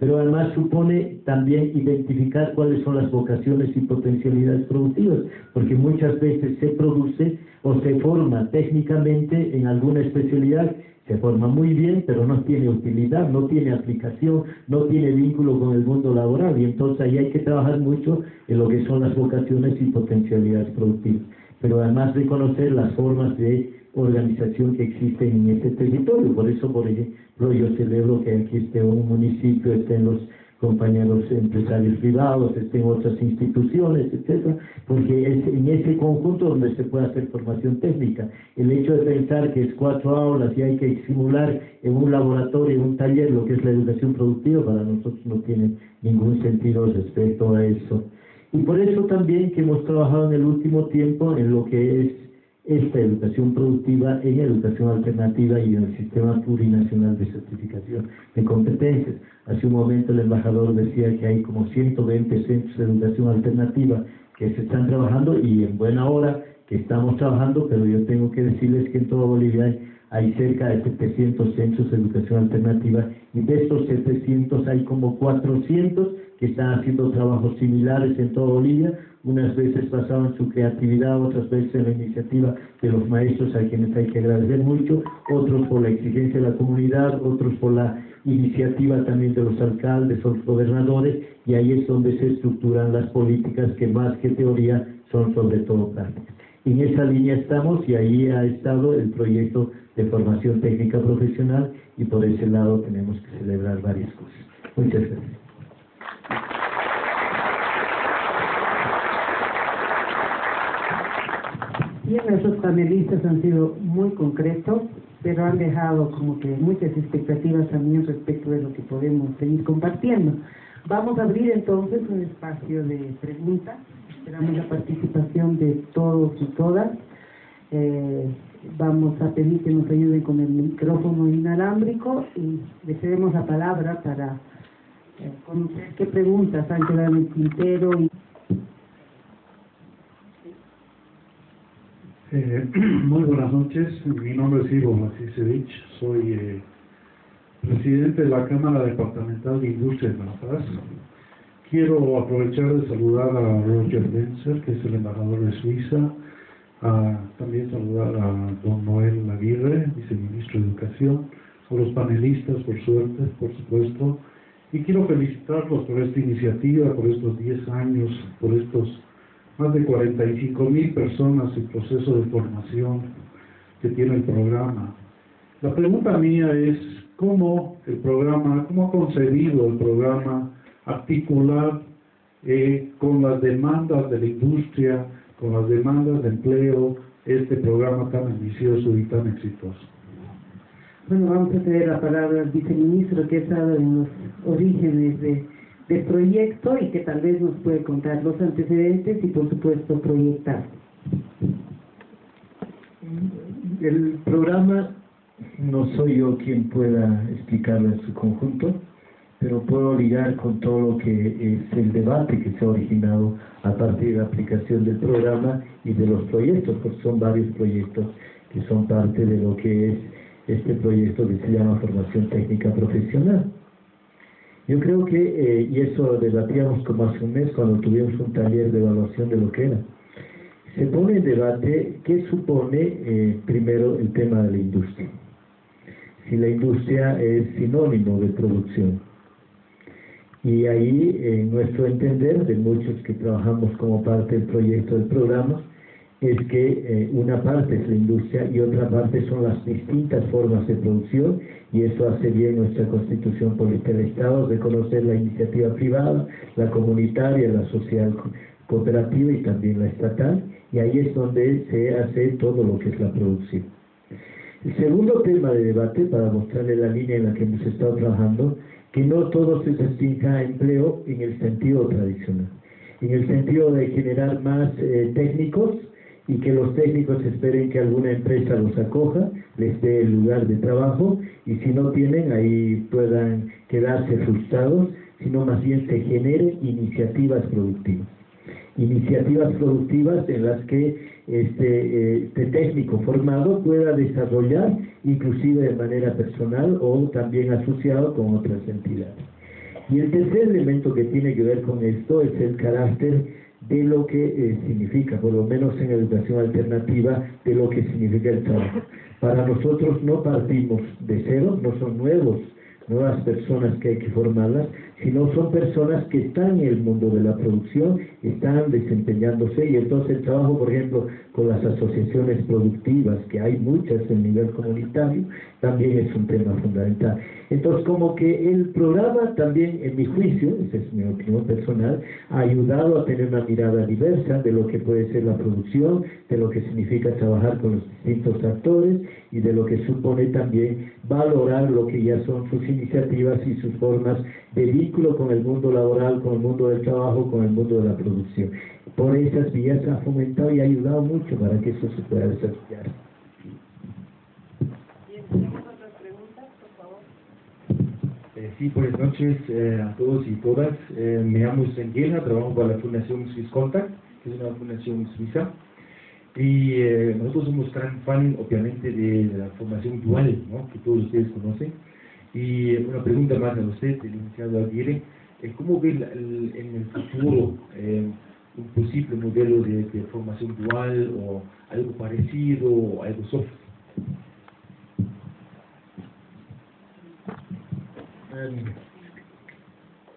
Pero además supone también identificar cuáles son las vocaciones y potencialidades productivas, porque muchas veces se produce o se forma técnicamente en alguna especialidad se forma muy bien, pero no tiene utilidad, no tiene aplicación, no tiene vínculo con el mundo laboral y entonces ahí hay que trabajar mucho en lo que son las vocaciones y potencialidades productivas. Pero además de conocer las formas de organización que existen en este territorio. Por eso, por ejemplo, yo celebro que aquí esté un municipio, estén los compañeros empresarios privados, estén otras instituciones, etcétera, porque es en ese conjunto donde se puede hacer formación técnica. El hecho de pensar que es cuatro aulas y hay que simular en un laboratorio, en un taller, lo que es la educación productiva, para nosotros no tiene ningún sentido respecto a eso. Y por eso también que hemos trabajado en el último tiempo en lo que es esta educación productiva en educación alternativa y en el sistema plurinacional de certificación de competencias. Hace un momento el embajador decía que hay como 120 centros de educación alternativa que se están trabajando y en buena hora que estamos trabajando, pero yo tengo que decirles que en toda Bolivia hay, cerca de 700 centros de educación alternativa y de estos 700 hay como 400 que están haciendo trabajos similares en toda Bolivia, unas veces basado en su creatividad, otras veces en la iniciativa de los maestros a quienes hay que agradecer mucho, otros por la exigencia de la comunidad, otros por la iniciativa también de los alcaldes o los gobernadores, y ahí es donde se estructuran las políticas que más que teoría son sobre todo prácticas. En esa línea estamos y ahí ha estado el proyecto de formación técnica profesional y por ese lado tenemos que celebrar varias cosas. Muchas gracias. Bien, nuestros panelistas han sido muy concretos, pero han dejado como que muchas expectativas también respecto de lo que podemos seguir compartiendo. Vamos a abrir entonces un espacio de preguntas. Esperamos la participación de todos y todas. Eh, vamos a pedir que nos ayuden con el micrófono inalámbrico y le cedemos la palabra para eh, conocer qué preguntas han quedado en el tintero y Eh, muy buenas noches, mi nombre es Ivo Macisevich, soy eh, presidente de la Cámara Departamental de Industria de La Paz. Quiero aprovechar de saludar a Roger Benzer, que es el embajador de Suiza, también saludar a don Noel Aguirre, viceministro de Educación, a los panelistas, por suerte, por supuesto, y quiero felicitarlos por esta iniciativa, por estos 10 años, por estos más de 45 mil personas en proceso de formación que tiene el programa. La pregunta mía es cómo el programa, cómo ha concebido el programa articular eh, con las demandas de la industria, con las demandas de empleo, este programa tan ambicioso y tan exitoso. Bueno, vamos a tener la palabra al viceministro que ha estado en los orígenes de del proyecto y que tal vez nos puede contar los antecedentes y por supuesto proyectar. El programa no soy yo quien pueda explicarlo en su conjunto, pero puedo ligar con todo lo que es el debate que se ha originado a partir de la aplicación del programa y de los proyectos, porque son varios proyectos que son parte de lo que es este proyecto que se llama formación técnica profesional. Yo creo que, eh, y eso debatíamos como hace un mes cuando tuvimos un taller de evaluación de lo que era, se pone en debate qué supone eh, primero el tema de la industria. Si la industria es sinónimo de producción. Y ahí, en nuestro entender, de muchos que trabajamos como parte del proyecto del programa, es que eh, una parte es la industria y otra parte son las distintas formas de producción y eso hace bien nuestra constitución política del Estado, reconocer la iniciativa privada, la comunitaria, la social cooperativa y también la estatal y ahí es donde se hace todo lo que es la producción. El segundo tema de debate, para mostrarle la línea en la que hemos estado trabajando, que no todo se restrinja a empleo en el sentido tradicional, en el sentido de generar más eh, técnicos, y que los técnicos esperen que alguna empresa los acoja, les dé el lugar de trabajo y si no tienen ahí puedan quedarse frustrados, sino más bien se generen iniciativas productivas. Iniciativas productivas en las que este, este técnico formado pueda desarrollar inclusive de manera personal o también asociado con otras entidades. Y el tercer elemento que tiene que ver con esto es el carácter de lo que eh, significa, por lo menos en educación alternativa, de lo que significa el trabajo. Para nosotros no partimos de cero, no son nuevos, nuevas personas que hay que formarlas, sino son personas que están en el mundo de la producción, están desempeñándose y entonces el trabajo, por ejemplo, con las asociaciones productivas, que hay muchas en nivel comunitario, también es un tema fundamental. Entonces, como que el programa también, en mi juicio, esa es mi opinión personal, ha ayudado a tener una mirada diversa de lo que puede ser la producción, de lo que significa trabajar con los distintos actores y de lo que supone también valorar lo que ya son sus iniciativas y sus formas de vínculo con el mundo laboral, con el mundo del trabajo, con el mundo de la producción. Por esas vías ha fomentado y ha ayudado mucho para que eso se pueda desarrollar. Sí, buenas noches eh, a todos y todas. Eh, me llamo Senguela, trabajo para la Fundación Swiss Contact que es una fundación suiza. Y eh, nosotros somos gran fan, obviamente, de, la formación dual, ¿no? que todos ustedes conocen. Y una pregunta más a usted, el licenciado Aguirre, ¿cómo ve en el futuro un posible modelo de, formación dual o algo parecido o algo soft?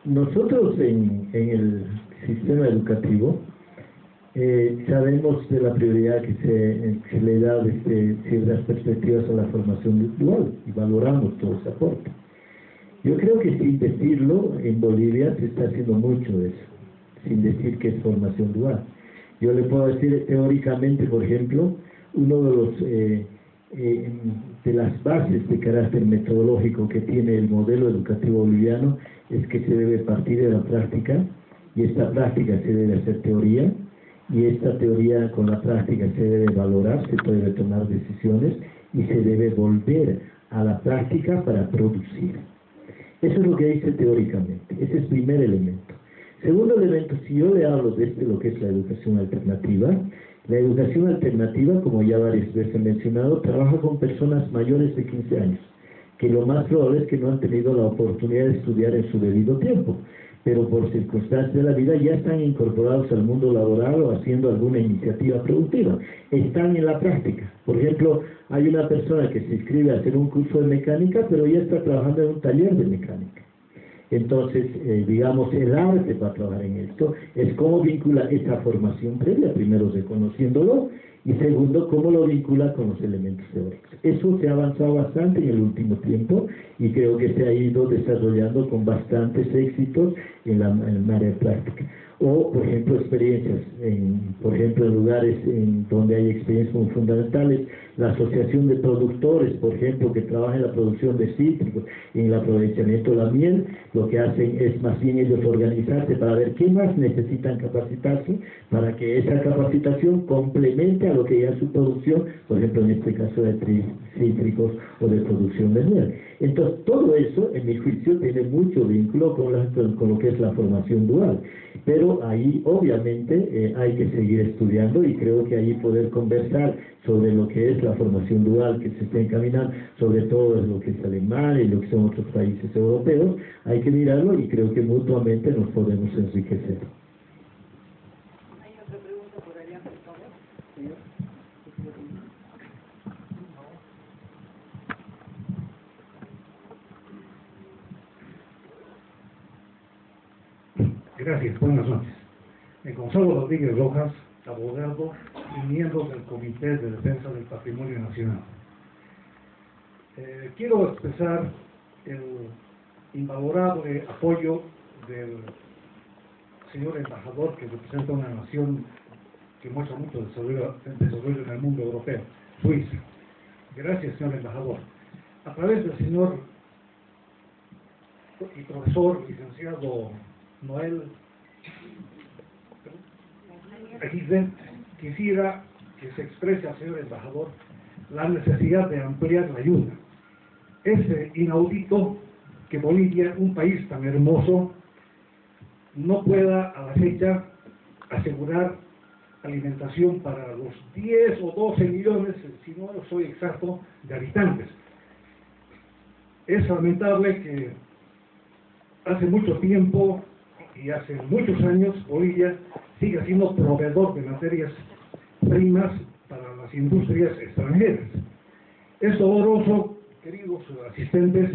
Nosotros en, el sistema educativo eh, sabemos de la prioridad que se, le da desde ciertas perspectivas a la formación dual y valoramos todo ese aporte. Yo creo que sin decirlo, en Bolivia se está haciendo mucho de eso, sin decir que es formación dual. Yo le puedo decir teóricamente, por ejemplo, uno de los eh, eh, de las bases de carácter metodológico que tiene el modelo educativo boliviano es que se debe partir de la práctica y esta práctica se debe hacer teoría y esta teoría con la práctica se debe valorar, se puede tomar decisiones y se debe volver a la práctica para producir. Eso es lo que dice teóricamente, ese es el primer elemento. Segundo elemento, si yo le hablo de este, lo que es la educación alternativa, la educación alternativa, como ya varias veces he mencionado, trabaja con personas mayores de 15 años, que lo más probable es que no han tenido la oportunidad de estudiar en su debido tiempo pero por circunstancias de la vida ya están incorporados al mundo laboral o haciendo alguna iniciativa productiva. Están en la práctica. Por ejemplo, hay una persona que se inscribe a hacer un curso de mecánica, pero ya está trabajando en un taller de mecánica. Entonces, eh, digamos, el arte para trabajar en esto es cómo vincula esa formación previa, primero reconociéndolo, y segundo, cómo lo vincula con los elementos teóricos. Eso se ha avanzado bastante en el último tiempo y creo que se ha ido desarrollando con bastantes éxitos en la, en área práctica o, por ejemplo, experiencias, en, por ejemplo, en lugares en donde hay experiencias muy fundamentales, la Asociación de Productores, por ejemplo, que trabaja en la producción de cítricos y en el aprovechamiento de la miel, lo que hacen es más bien ellos organizarse para ver qué más necesitan capacitarse para que esa capacitación complemente a lo que ya es su producción, por ejemplo, en este caso de cítricos o de producción de miel. Entonces, todo eso, en mi juicio, tiene mucho vínculo con, lo que es la formación dual. Pero ahí, obviamente, eh, hay que seguir estudiando y creo que ahí poder conversar sobre lo que es la formación dual que se está encaminando, sobre todo lo que es Alemania y lo que son otros países europeos, hay que mirarlo y creo que mutuamente nos podemos enriquecer. Gracias, buenas noches. Gonzalo Rodríguez Rojas, abogado y miembro del Comité de Defensa del Patrimonio Nacional. Eh, quiero expresar el invalorable apoyo del señor embajador que representa una nación que muestra mucho desarrollo, en el mundo europeo, Suiza. Gracias, señor embajador. A través del señor y profesor licenciado Noel quisiera que se exprese al señor embajador la necesidad de ampliar la ayuda. Es inaudito que Bolivia, un país tan hermoso, no pueda a la fecha asegurar alimentación para los 10 o 12 millones, si no soy exacto, de habitantes. Es lamentable que hace mucho tiempo y hace muchos años Bolivia sigue siendo proveedor de materias primas para las industrias extranjeras. Es doloroso, queridos asistentes,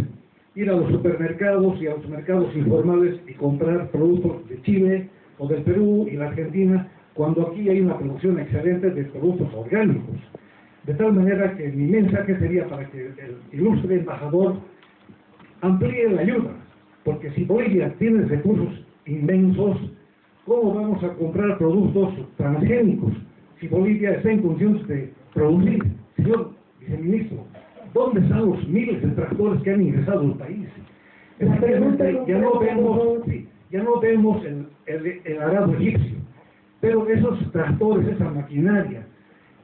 ir a los supermercados y a los mercados informales y comprar productos de Chile o del Perú y la Argentina, cuando aquí hay una producción excelente de productos orgánicos. De tal manera que mi mensaje sería para que el ilustre embajador amplíe la ayuda, porque si Bolivia tiene recursos inmensos, ¿cómo vamos a comprar productos transgénicos si Bolivia está en condiciones de producir? Señor viceministro, ¿dónde están los miles de tractores que han ingresado al país? ya no vemos, ya no vemos el, arado egipcio, pero esos tractores, esa maquinaria,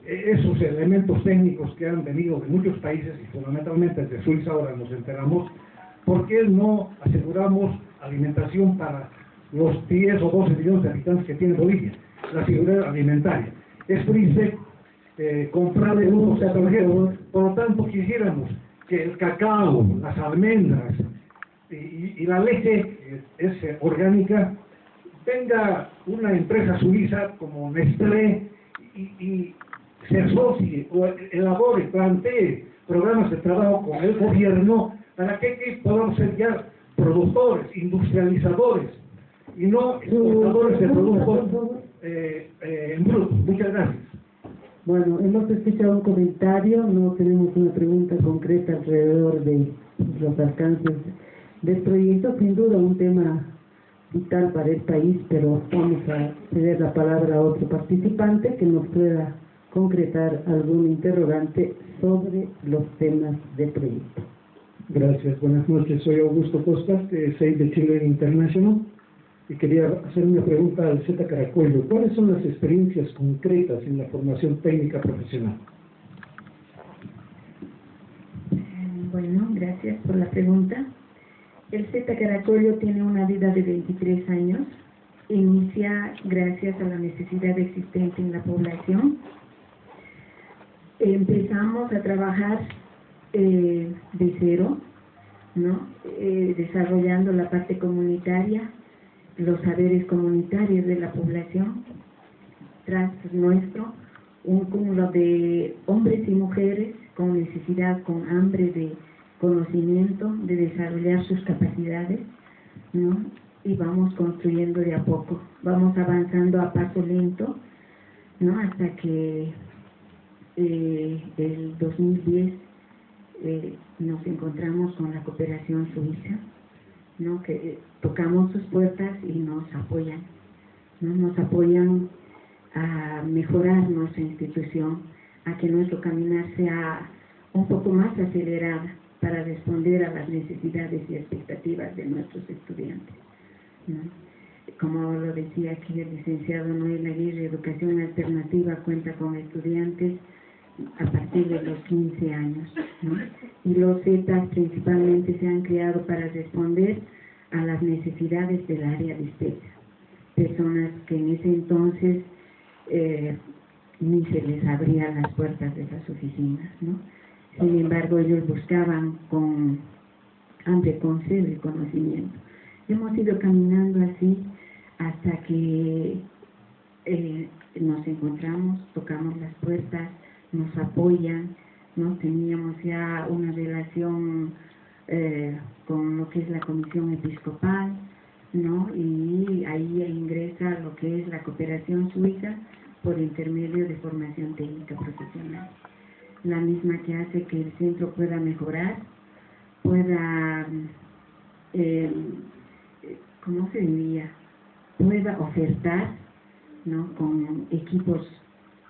e, esos elementos técnicos que han venido de muchos países y fundamentalmente de Suiza, ahora nos enteramos, ¿por qué no aseguramos alimentación para los 10 o 12 millones de habitantes que tiene Bolivia. la seguridad alimentaria. Es triste eh, comprar grupos extranjeros, por lo tanto quisiéramos que el cacao, las almendras y, la leche es, orgánica tenga una empresa suiza como Nestlé y, y se asocie o elabore, plantee programas de trabajo con el gobierno para que podamos ser ya productores, industrializadores y no exportadores de productos eh, eh. Muchas gracias. Bueno, hemos escuchado un comentario, no tenemos una pregunta concreta alrededor de los alcances del proyecto, sin duda un tema vital para el país, pero vamos a ceder la palabra a otro participante que nos pueda concretar algún interrogante sobre los temas del proyecto. Gracias, buenas noches. Soy Augusto Costa, de Save the Children International, quería hacer una pregunta al Z Caracollo. ¿Cuáles son las experiencias concretas en la formación técnica profesional? Bueno, gracias por la pregunta. El Z Caracollo tiene una vida de 23 años. Inicia gracias a la necesidad existente en la población empezamos a trabajar eh, de cero, ¿no? Eh, desarrollando la parte comunitaria, los saberes comunitarios de la población, tras nuestro, un cúmulo de hombres y mujeres con necesidad, con hambre de conocimiento, de desarrollar sus capacidades, ¿no? y vamos construyendo de a poco, vamos avanzando a paso lento, ¿no? hasta que eh, el 2010 eh, nos encontramos con la cooperación suiza, ¿no? que eh, tocamos sus puertas y nos apoyan, ¿no? nos apoyan a mejorar nuestra institución, a que nuestro caminar sea un poco más acelerado para responder a las necesidades y expectativas de nuestros estudiantes. Como lo decía aquí el licenciado Noel Aguirre, Educación Alternativa cuenta con estudiantes a partir de los 15 años. ¿no? Y los Zetas principalmente se han creado para responder a las necesidades del área dispersa. Personas que en ese entonces eh, ni se les abrían las puertas de esas oficinas. ¿no? Sin embargo, ellos buscaban con hambre, con de conocimiento. Hemos ido caminando así hasta que eh, nos encontramos, tocamos las puertas, nos apoyan, ¿no? Teníamos ya una relación eh, con lo que es la Comisión Episcopal, ¿no? Y ahí ingresa lo que es la cooperación suiza por intermedio de formación técnica profesional. La misma que hace que el centro pueda mejorar, pueda, eh, ¿cómo se diría? Pueda ofertar, ¿no? Con equipos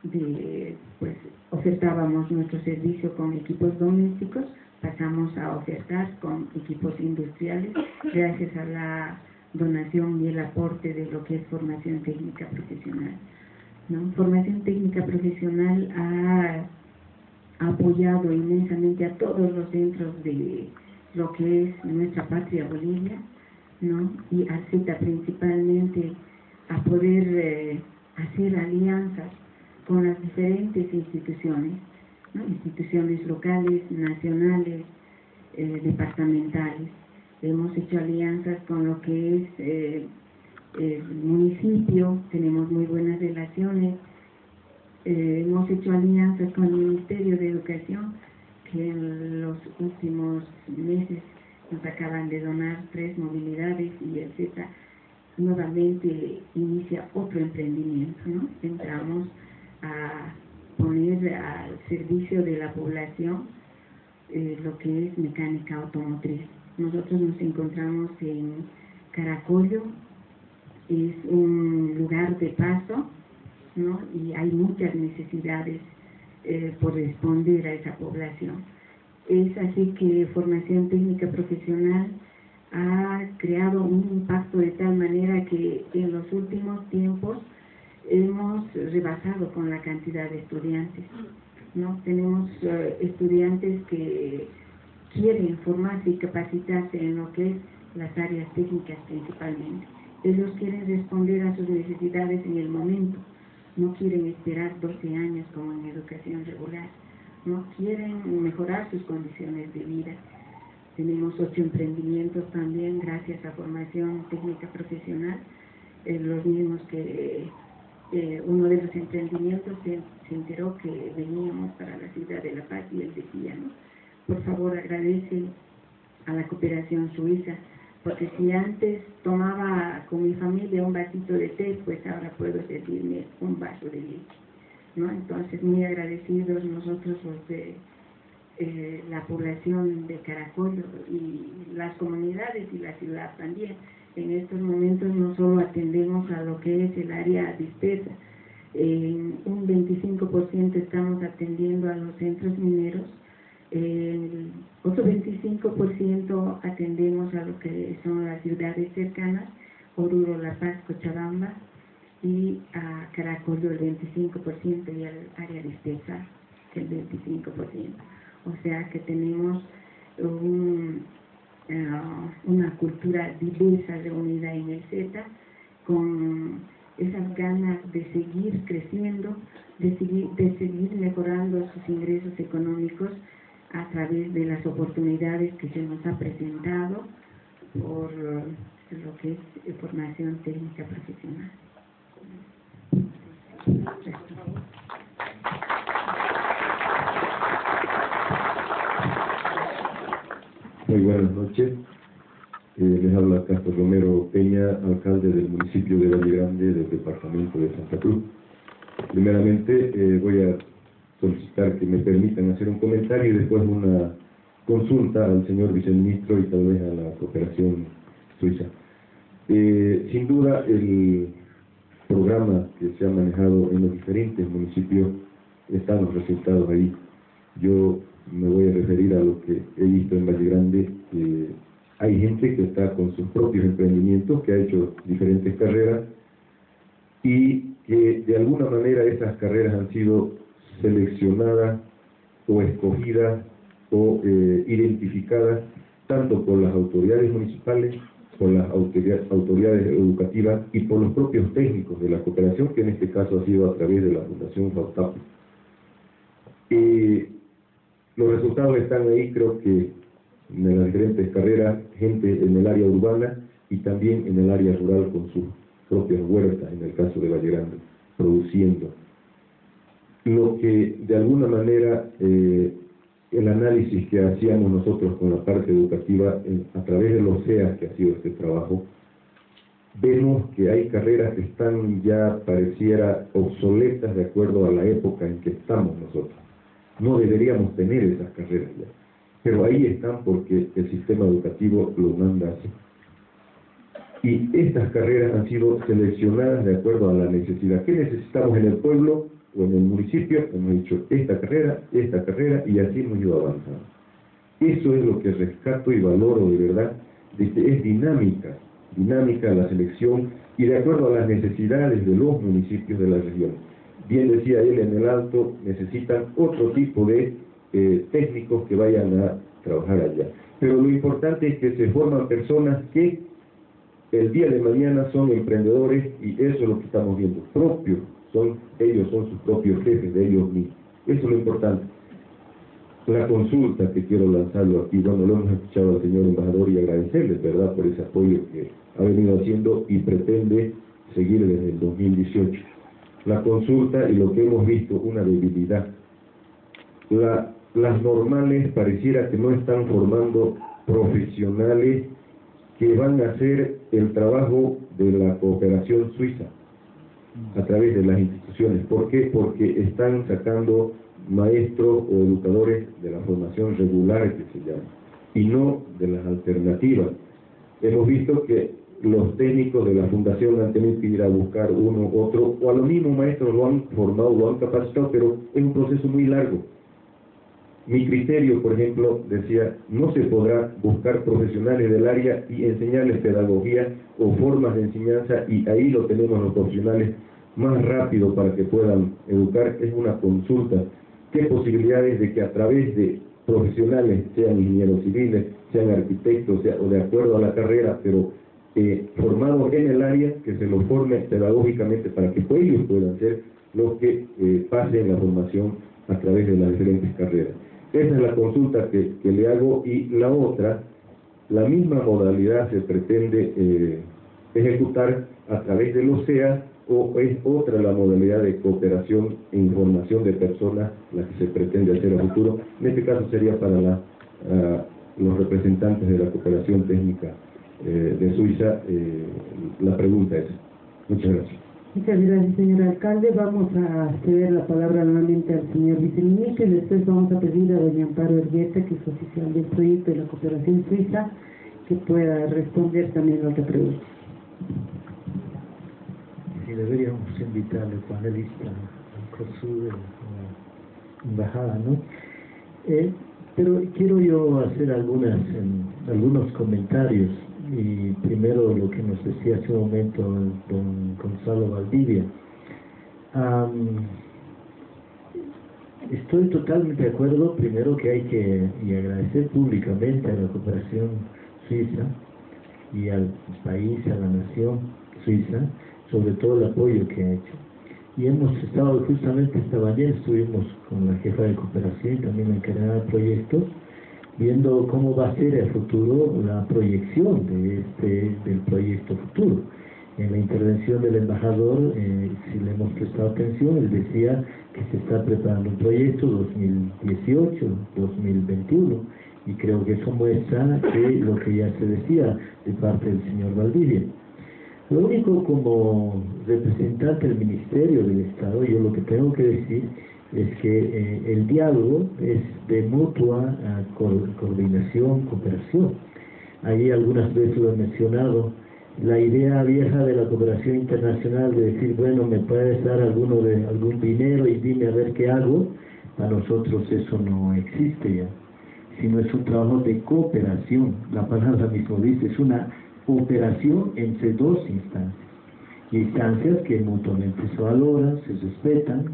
de, pues, ofertábamos nuestro servicio con equipos domésticos, pasamos a ofertar con equipos industriales, gracias a la donación y el aporte de lo que es formación técnica profesional. ¿no? Formación técnica profesional ha apoyado inmensamente a todos los centros de lo que es nuestra patria Bolivia, ¿no? y a principalmente a poder eh, hacer alianzas con las diferentes instituciones, instituciones locales, nacionales, eh, departamentales. Hemos hecho alianzas con lo que es eh, el municipio, tenemos muy buenas relaciones. Eh, hemos hecho alianzas con el Ministerio de Educación, que en los últimos meses nos acaban de donar tres movilidades y el Z nuevamente inicia otro emprendimiento. ¿no? Entramos a poner al servicio de la población eh, lo que es mecánica automotriz. Nosotros nos encontramos en Caracollo, es un lugar de paso, ¿no? y hay muchas necesidades eh, por responder a esa población. Es así que formación técnica profesional ha creado un impacto de tal manera que en los últimos tiempos hemos rebasado con la cantidad de estudiantes. ¿no? Tenemos eh, estudiantes que quieren formarse y capacitarse en lo que es las áreas técnicas principalmente. Ellos quieren responder a sus necesidades en el momento, no quieren esperar 12 años como en educación regular, no quieren mejorar sus condiciones de vida. Tenemos ocho emprendimientos también gracias a formación técnica profesional, eh, los mismos que eh, uno de los emprendimientos se, se, enteró que veníamos para la ciudad de La Paz y él decía, ¿no? por favor agradece a la cooperación suiza, porque si antes tomaba con mi familia un vasito de té, pues ahora puedo servirme un vaso de leche. ¿no? Entonces, muy agradecidos nosotros los de eh, la población de Caracollo y las comunidades y la ciudad también. En estos momentos no solo atendemos a lo que es el área dispersa, en un 25% estamos atendiendo a los centros mineros, el otro 25% atendemos a lo que son las ciudades cercanas, Oruro, La Paz, Cochabamba, y a Caracollo el 25% y al área dispersa el 25%. O sea que tenemos un, uh, una cultura diversa reunida en el Z con esas ganas de seguir creciendo, de seguir, de seguir mejorando sus ingresos económicos a través de las oportunidades que se nos ha presentado por lo que es formación técnica profesional. Muy buenas noches. Eh, les habla Castro Romero Peña, alcalde del municipio de Valle Grande del departamento de Santa Cruz. Primeramente eh, voy a solicitar que me permitan hacer un comentario y después una consulta al señor viceministro y tal vez a la cooperación suiza. Eh, sin duda, el programa que se ha manejado en los diferentes municipios están los resultados ahí. Yo me voy a referir a lo que he visto en Valle Grande. hay gente que está con sus propios emprendimientos, que ha hecho diferentes carreras y que de alguna manera esas carreras han sido seleccionadas o escogidas o eh, identificadas tanto por las autoridades municipales por las autoridades educativas y por los propios técnicos de la cooperación, que en este caso ha sido a través de la Fundación FAUTAP. Los resultados están ahí, creo que en las diferentes carreras, gente en el área urbana y también en el área rural con sus propias huertas, en el caso de Valle Grande, produciendo. Lo que de alguna manera eh, el análisis que hacíamos nosotros con la parte educativa a través de los CEA que ha sido este trabajo, vemos que hay carreras que están ya pareciera obsoletas de acuerdo a la época en que estamos nosotros. No deberíamos tener esas carreras ya, pero ahí están porque el sistema educativo lo manda así. Y estas carreras han sido seleccionadas de acuerdo a la necesidad. ¿Qué necesitamos en el pueblo? o en el municipio hemos hecho esta carrera, esta carrera y así hemos ido avanzando. Eso es lo que rescato y valoro de verdad, es dinámica, dinámica la selección y de acuerdo a las necesidades de los municipios de la región. Bien decía él en el alto, necesitan otro tipo de eh, técnicos que vayan a trabajar allá. Pero lo importante es que se forman personas que el día de mañana son emprendedores y eso es lo que estamos viendo, propios son, ellos son sus propios jefes de ellos mismos. Eso es lo importante. La consulta que quiero lanzarlo aquí, bueno, lo hemos escuchado al señor embajador y agradecerles, ¿verdad?, por ese apoyo que ha venido haciendo y pretende seguir desde el 2018. La consulta y lo que hemos visto, una debilidad. La, las normales pareciera que no están formando profesionales que van a hacer el trabajo de la cooperación suiza a través de las instituciones. ¿Por qué? Porque están sacando maestros o educadores de la formación regular que se llama, y no de las alternativas. Hemos visto que los técnicos de la fundación han tenido que ir a buscar uno, otro, o a los mismos maestros lo han formado, lo han capacitado, pero es un proceso muy largo. Mi criterio, por ejemplo, decía, no se podrá buscar profesionales del área y enseñarles pedagogía o formas de enseñanza y ahí lo tenemos los profesionales más rápido para que puedan educar. Es una consulta. ¿Qué posibilidades de que a través de profesionales, sean ingenieros civiles, sean arquitectos, o de acuerdo a la carrera, pero eh, formados en el área, que se los forme pedagógicamente para que ellos puedan ser los que eh, pasen la formación a través de las diferentes carreras. Esa es la consulta que, le hago y la otra, la misma modalidad se pretende eh, ejecutar a través de los CEA o es otra la modalidad de cooperación e información de personas la que se pretende hacer a futuro. En este caso sería para los representantes de la cooperación técnica eh, de Suiza. Eh, la pregunta es. Muchas gracias. Muchas gracias, señor alcalde. Vamos a ceder la palabra nuevamente al señor viceministro y después vamos a pedir a doña Amparo Ergueta, que es oficial del proyecto de la cooperación suiza, que pueda responder también a otra pregunta deberíamos invitar al panelista de la embajada, ¿no? Eh, pero quiero yo hacer algunas, algunos comentarios y primero lo que nos decía hace un momento don Gonzalo Valdivia. estoy totalmente de acuerdo, primero que hay que y agradecer públicamente a la cooperación suiza y al país, a la nación suiza, sobre todo el apoyo que ha hecho. Y hemos estado justamente esta mañana, estuvimos con la jefa de cooperación y también la encargada de proyectos, viendo cómo va a ser el futuro la proyección de este, del proyecto futuro. En la intervención del embajador, eh, si le hemos prestado atención, él decía que se está preparando un proyecto 2018-2021 y creo que eso muestra que lo que ya se decía de parte del señor Valdivia lo único como representante del Ministerio del Estado, yo lo que tengo que decir es que eh, el diálogo es de mutua ah, coordinación, cooperación. Ahí algunas veces lo he mencionado, la idea vieja de la cooperación internacional de decir, bueno, me puedes dar alguno de, algún dinero y dime a ver qué hago, para nosotros eso no existe ya, sino es un trabajo de cooperación. La palabra mismo dice, es una operación entre dos instancias. Instancias que mutuamente se valoran, se respetan,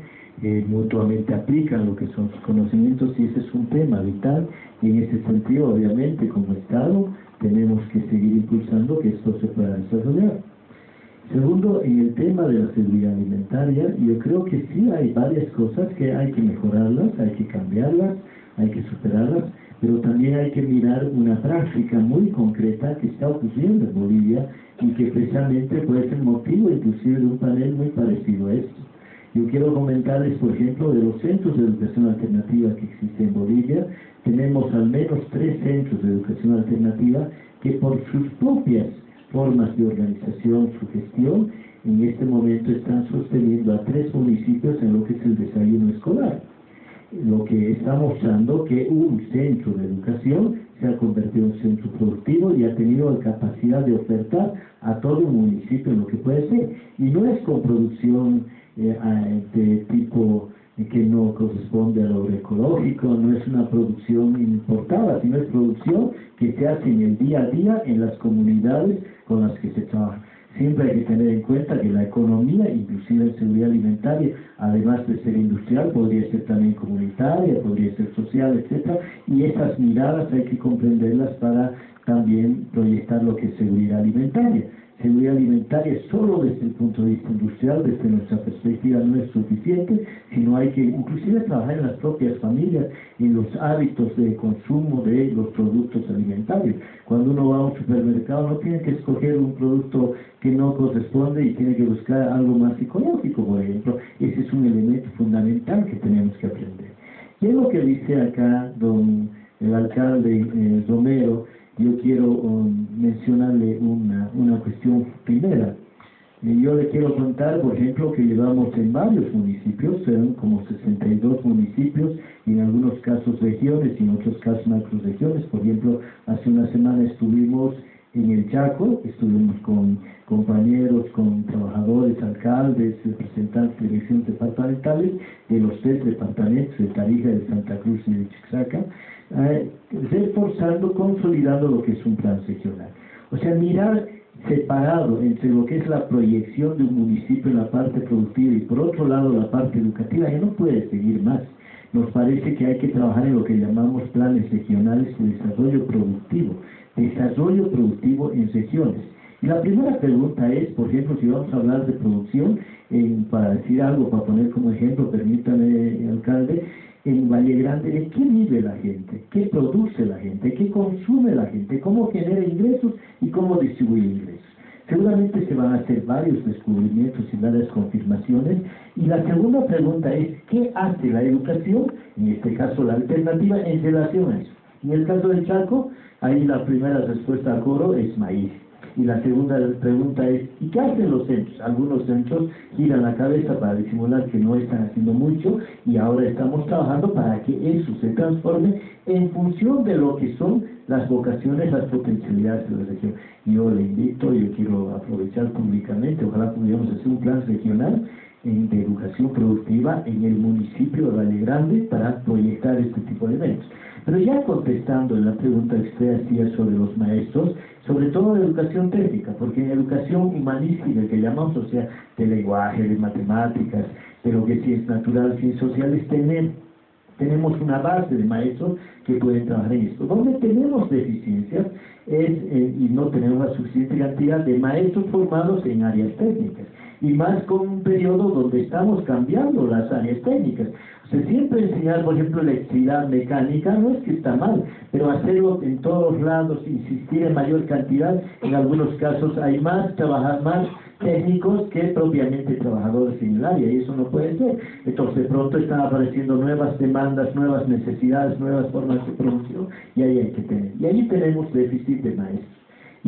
eh, mutuamente aplican lo que son sus conocimientos y ese es un tema vital y en ese sentido obviamente como Estado tenemos que seguir impulsando que esto se pueda desarrollar. Segundo, en el tema de la seguridad alimentaria, yo creo que sí hay varias cosas que hay que mejorarlas, hay que cambiarlas, hay que superarlas, pero también hay que mirar una práctica muy concreta que está ocurriendo en Bolivia y que precisamente puede ser motivo inclusive de un panel muy parecido a esto. Yo quiero comentarles, por ejemplo, de los centros de educación alternativa que existen en Bolivia. Tenemos al menos tres centros de educación alternativa que por sus propias formas de organización, su gestión, en este momento están sosteniendo a tres municipios en lo que es el desayuno escolar lo que está mostrando que un centro de educación se ha convertido en un centro productivo y ha tenido la capacidad de ofertar a todo un municipio lo que puede ser. Y no es con producción eh, de tipo que no corresponde a lo agroecológico, no es una producción importada, sino es producción que se hace en el día a día en las comunidades con las que se trabaja. Siempre hay que tener en cuenta que la economía, inclusive en seguridad alimentaria, además de ser industrial, podría ser también comunitaria, podría ser social, etc. Y esas miradas hay que comprenderlas para también proyectar lo que es seguridad alimentaria seguridad alimentaria solo desde el punto de vista industrial, desde nuestra perspectiva, no es suficiente, sino hay que inclusive trabajar en las propias familias, en los hábitos de consumo de los productos alimentarios. Cuando uno va a un supermercado no tiene que escoger un producto que no corresponde y tiene que buscar algo más psicológico, por ejemplo. Ese es un elemento fundamental que tenemos que aprender. Y es lo que dice acá don el alcalde eh, Romero, yo quiero um, mencionarle una, una cuestión primera. Eh, yo le quiero contar, por ejemplo, que llevamos en varios municipios, son como 62 municipios, y en algunos casos regiones y en otros casos macroregiones. Por ejemplo, hace una semana estuvimos en el Chaco, estuvimos con compañeros, con trabajadores, alcaldes, representantes de elecciones departamentales de los tres departamentos de Tarija, de Santa Cruz y de Chixaca, eh, reforzando, consolidando lo que es un plan regional. O sea, mirar separado entre lo que es la proyección de un municipio en la parte productiva y por otro lado la parte educativa, ya no puede seguir más. Nos parece que hay que trabajar en lo que llamamos planes regionales de desarrollo productivo, desarrollo productivo en regiones. Y la primera pregunta es, por ejemplo, si vamos a hablar de producción, para decir algo, para poner como ejemplo, permítame, alcalde, en Valle Grande, ¿de qué vive la gente? ¿Qué produce la gente? ¿Qué consume la gente? ¿Cómo genera ingresos y cómo distribuye ingresos? Seguramente se van a hacer varios descubrimientos y varias confirmaciones. Y la segunda pregunta es, ¿qué hace la educación, en este caso la alternativa, en relación a eso? En el caso del Chaco, ahí la primera respuesta a coro es maíz. Y la segunda pregunta es, ¿y qué hacen los centros? Algunos centros giran la cabeza para disimular que no están haciendo mucho y ahora estamos trabajando para que eso se transforme en función de lo que son las vocaciones, las potencialidades de la región. Yo le invito, yo quiero aprovechar públicamente, ojalá pudiéramos hacer un plan regional de educación productiva en el municipio de Valle Grande para proyectar este tipo de eventos. Pero ya contestando en la pregunta que usted hacía sobre los maestros, sobre todo de educación técnica, porque en educación humanística que llamamos, o sea, de lenguaje, de matemáticas, de lo que sí es natural, ciencias sociales, tenemos, tenemos una base de maestros que pueden trabajar en esto. Donde tenemos deficiencias es, y no tenemos la suficiente cantidad de maestros formados en áreas técnicas y más con un periodo donde estamos cambiando las áreas técnicas. O sea, siempre enseñar, por ejemplo, electricidad mecánica no es que está mal, pero hacerlo en todos lados, insistir en mayor cantidad, en algunos casos hay más, trabajar más técnicos que propiamente trabajadores en el área, y eso no puede ser. Entonces, de pronto están apareciendo nuevas demandas, nuevas necesidades, nuevas formas de producción, y ahí hay que tener. Y ahí tenemos déficit de maestros.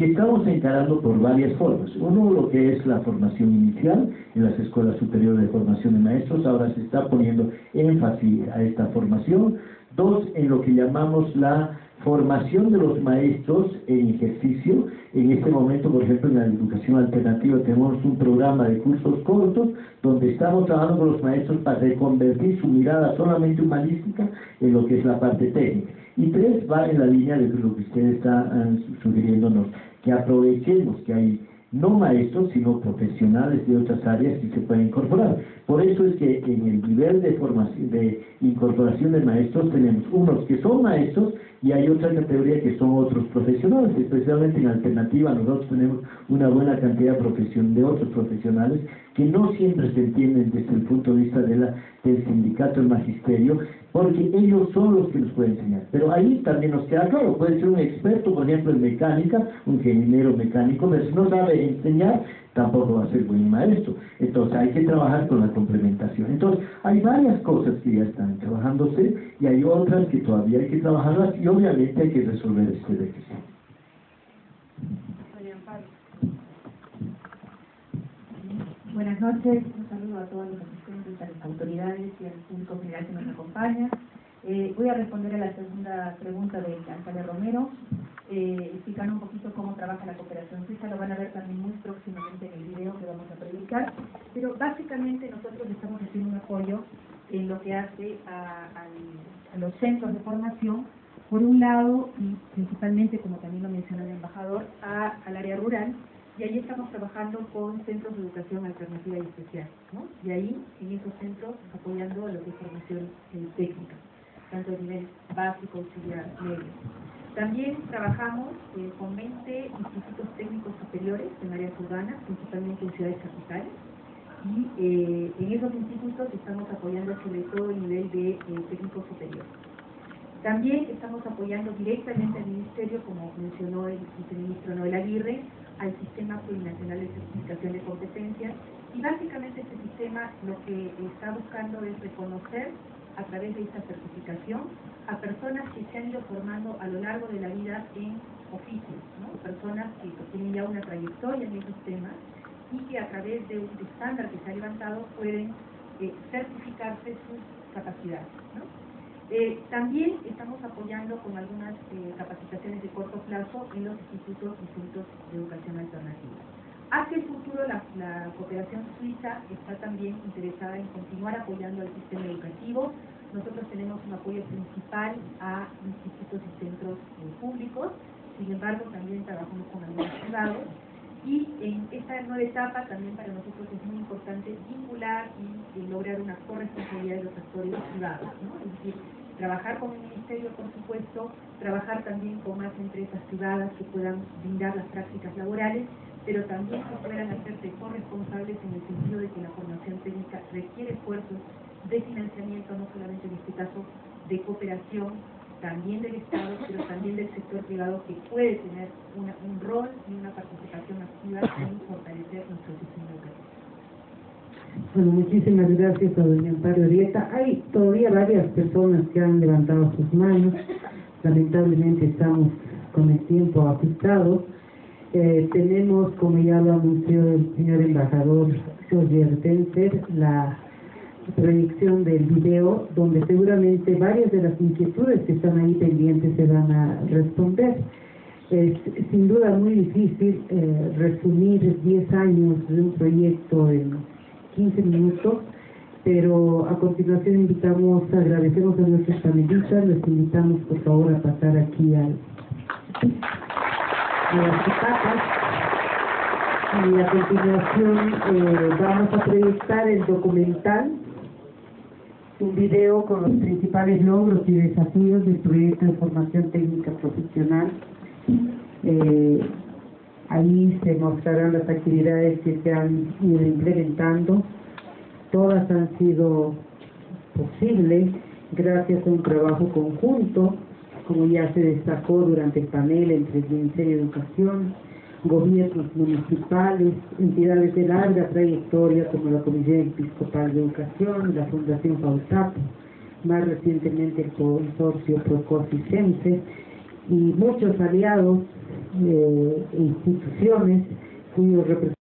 Y estamos encarando por varias formas. Uno, lo que es la formación inicial en las escuelas superiores de formación de maestros, ahora se está poniendo énfasis a esta formación. Dos, en lo que llamamos la formación de los maestros en ejercicio. En este momento, por ejemplo, en la educación alternativa tenemos un programa de cursos cortos donde estamos trabajando con los maestros para reconvertir su mirada solamente humanística en lo que es la parte técnica. Y tres, va en la línea de lo que usted está uh, sugiriéndonos, que aprovechemos que hay no maestros, sino profesionales de otras áreas que se pueden incorporar. Por eso es que en el nivel de formación, de incorporación de maestros tenemos unos que son maestros y hay otra categoría que son otros profesionales, especialmente en alternativa nosotros tenemos una buena cantidad de, profesión, de otros profesionales que no siempre se entienden desde el punto de vista de la, del sindicato del magisterio, porque ellos son los que nos pueden enseñar. Pero ahí también nos queda claro, puede ser un experto, por ejemplo, en mecánica, un ingeniero mecánico, pero si no sabe enseñar, tampoco va a ser buen maestro. Entonces hay que trabajar con la complementación. Entonces hay varias cosas que ya están trabajándose y hay otras que todavía hay que trabajarlas y obviamente hay que resolver este déficit. Buenas noches, un saludo a todos a las autoridades y al público general que nos acompaña. Eh, voy a responder a la segunda pregunta de Alcalde Romero, eh, explicar un poquito cómo trabaja la cooperación suiza, lo van a ver también muy próximamente en el video que vamos a predicar, pero básicamente nosotros estamos haciendo un apoyo en lo que hace a, los centros de formación, por un lado, y principalmente, como también lo mencionó el embajador, al área rural, y ahí estamos trabajando con centros de educación alternativa y especial, ¿no? Y ahí, en esos centros, apoyando a lo que formación eh, técnica tanto a nivel básico, auxiliar, medio. También trabajamos eh, con 20 institutos técnicos superiores en áreas urbanas, principalmente en ciudades capitales, y eh, en esos institutos estamos apoyando sobre todo el nivel de eh, técnico superior. También estamos apoyando directamente al Ministerio, como mencionó el viceministro Noel Aguirre, al Sistema Plurinacional de Certificación de Competencias, y básicamente este sistema lo que está buscando es reconocer a través de esta certificación a personas que se han ido formando a lo largo de la vida en oficios, personas que tienen ya una trayectoria en esos temas y que a través de un estándar que se ha levantado pueden eh, certificarse sus capacidades. Eh, también estamos apoyando con algunas eh, capacitaciones de corto plazo en los institutos y centros de educación alternativa. Hacia el futuro, la, cooperación suiza está también interesada en continuar apoyando al sistema educativo. Nosotros tenemos un apoyo principal a institutos y centros eh, públicos, sin embargo también trabajamos con algunos privados. Y en esta nueva etapa también para nosotros es muy importante vincular y, lograr una corresponsabilidad de los actores privados. Es decir, trabajar con el ministerio, por supuesto, trabajar también con más empresas privadas que puedan brindar las prácticas laborales, pero también que puedan hacerse corresponsables en el sentido de que la formación técnica requiere esfuerzos de financiamiento, no solamente en este caso de cooperación, también del Estado, pero también del sector privado que puede tener un rol y una participación activa en fortalecer nuestro sistema educativo. Bueno, muchísimas gracias a doña Amparo Rieta. Hay todavía varias personas que han levantado sus manos. Lamentablemente estamos con el tiempo ajustado. Eh, tenemos, como ya lo anunció el señor embajador Jorge Tenser, la proyección del video donde seguramente varias de las inquietudes que están ahí pendientes se van a responder. Es sin duda muy difícil eh, resumir 10 años de un proyecto en 15 minutos, pero a continuación invitamos, agradecemos a nuestros panelistas, les invitamos por favor a pasar aquí al, a las etapas y a continuación eh, vamos a proyectar el documental un video con los principales logros y desafíos del proyecto de formación técnica profesional. Eh, ahí se mostrarán las actividades que se han ido implementando. Todas han sido posibles gracias a un trabajo conjunto, como ya se destacó durante el panel entre el Ministerio de Educación, gobiernos municipales, entidades de larga trayectoria como la Comisión Episcopal de Educación, la Fundación FAUTAP, más recientemente el consorcio Procosicense y muchos aliados e instituciones cuyos representantes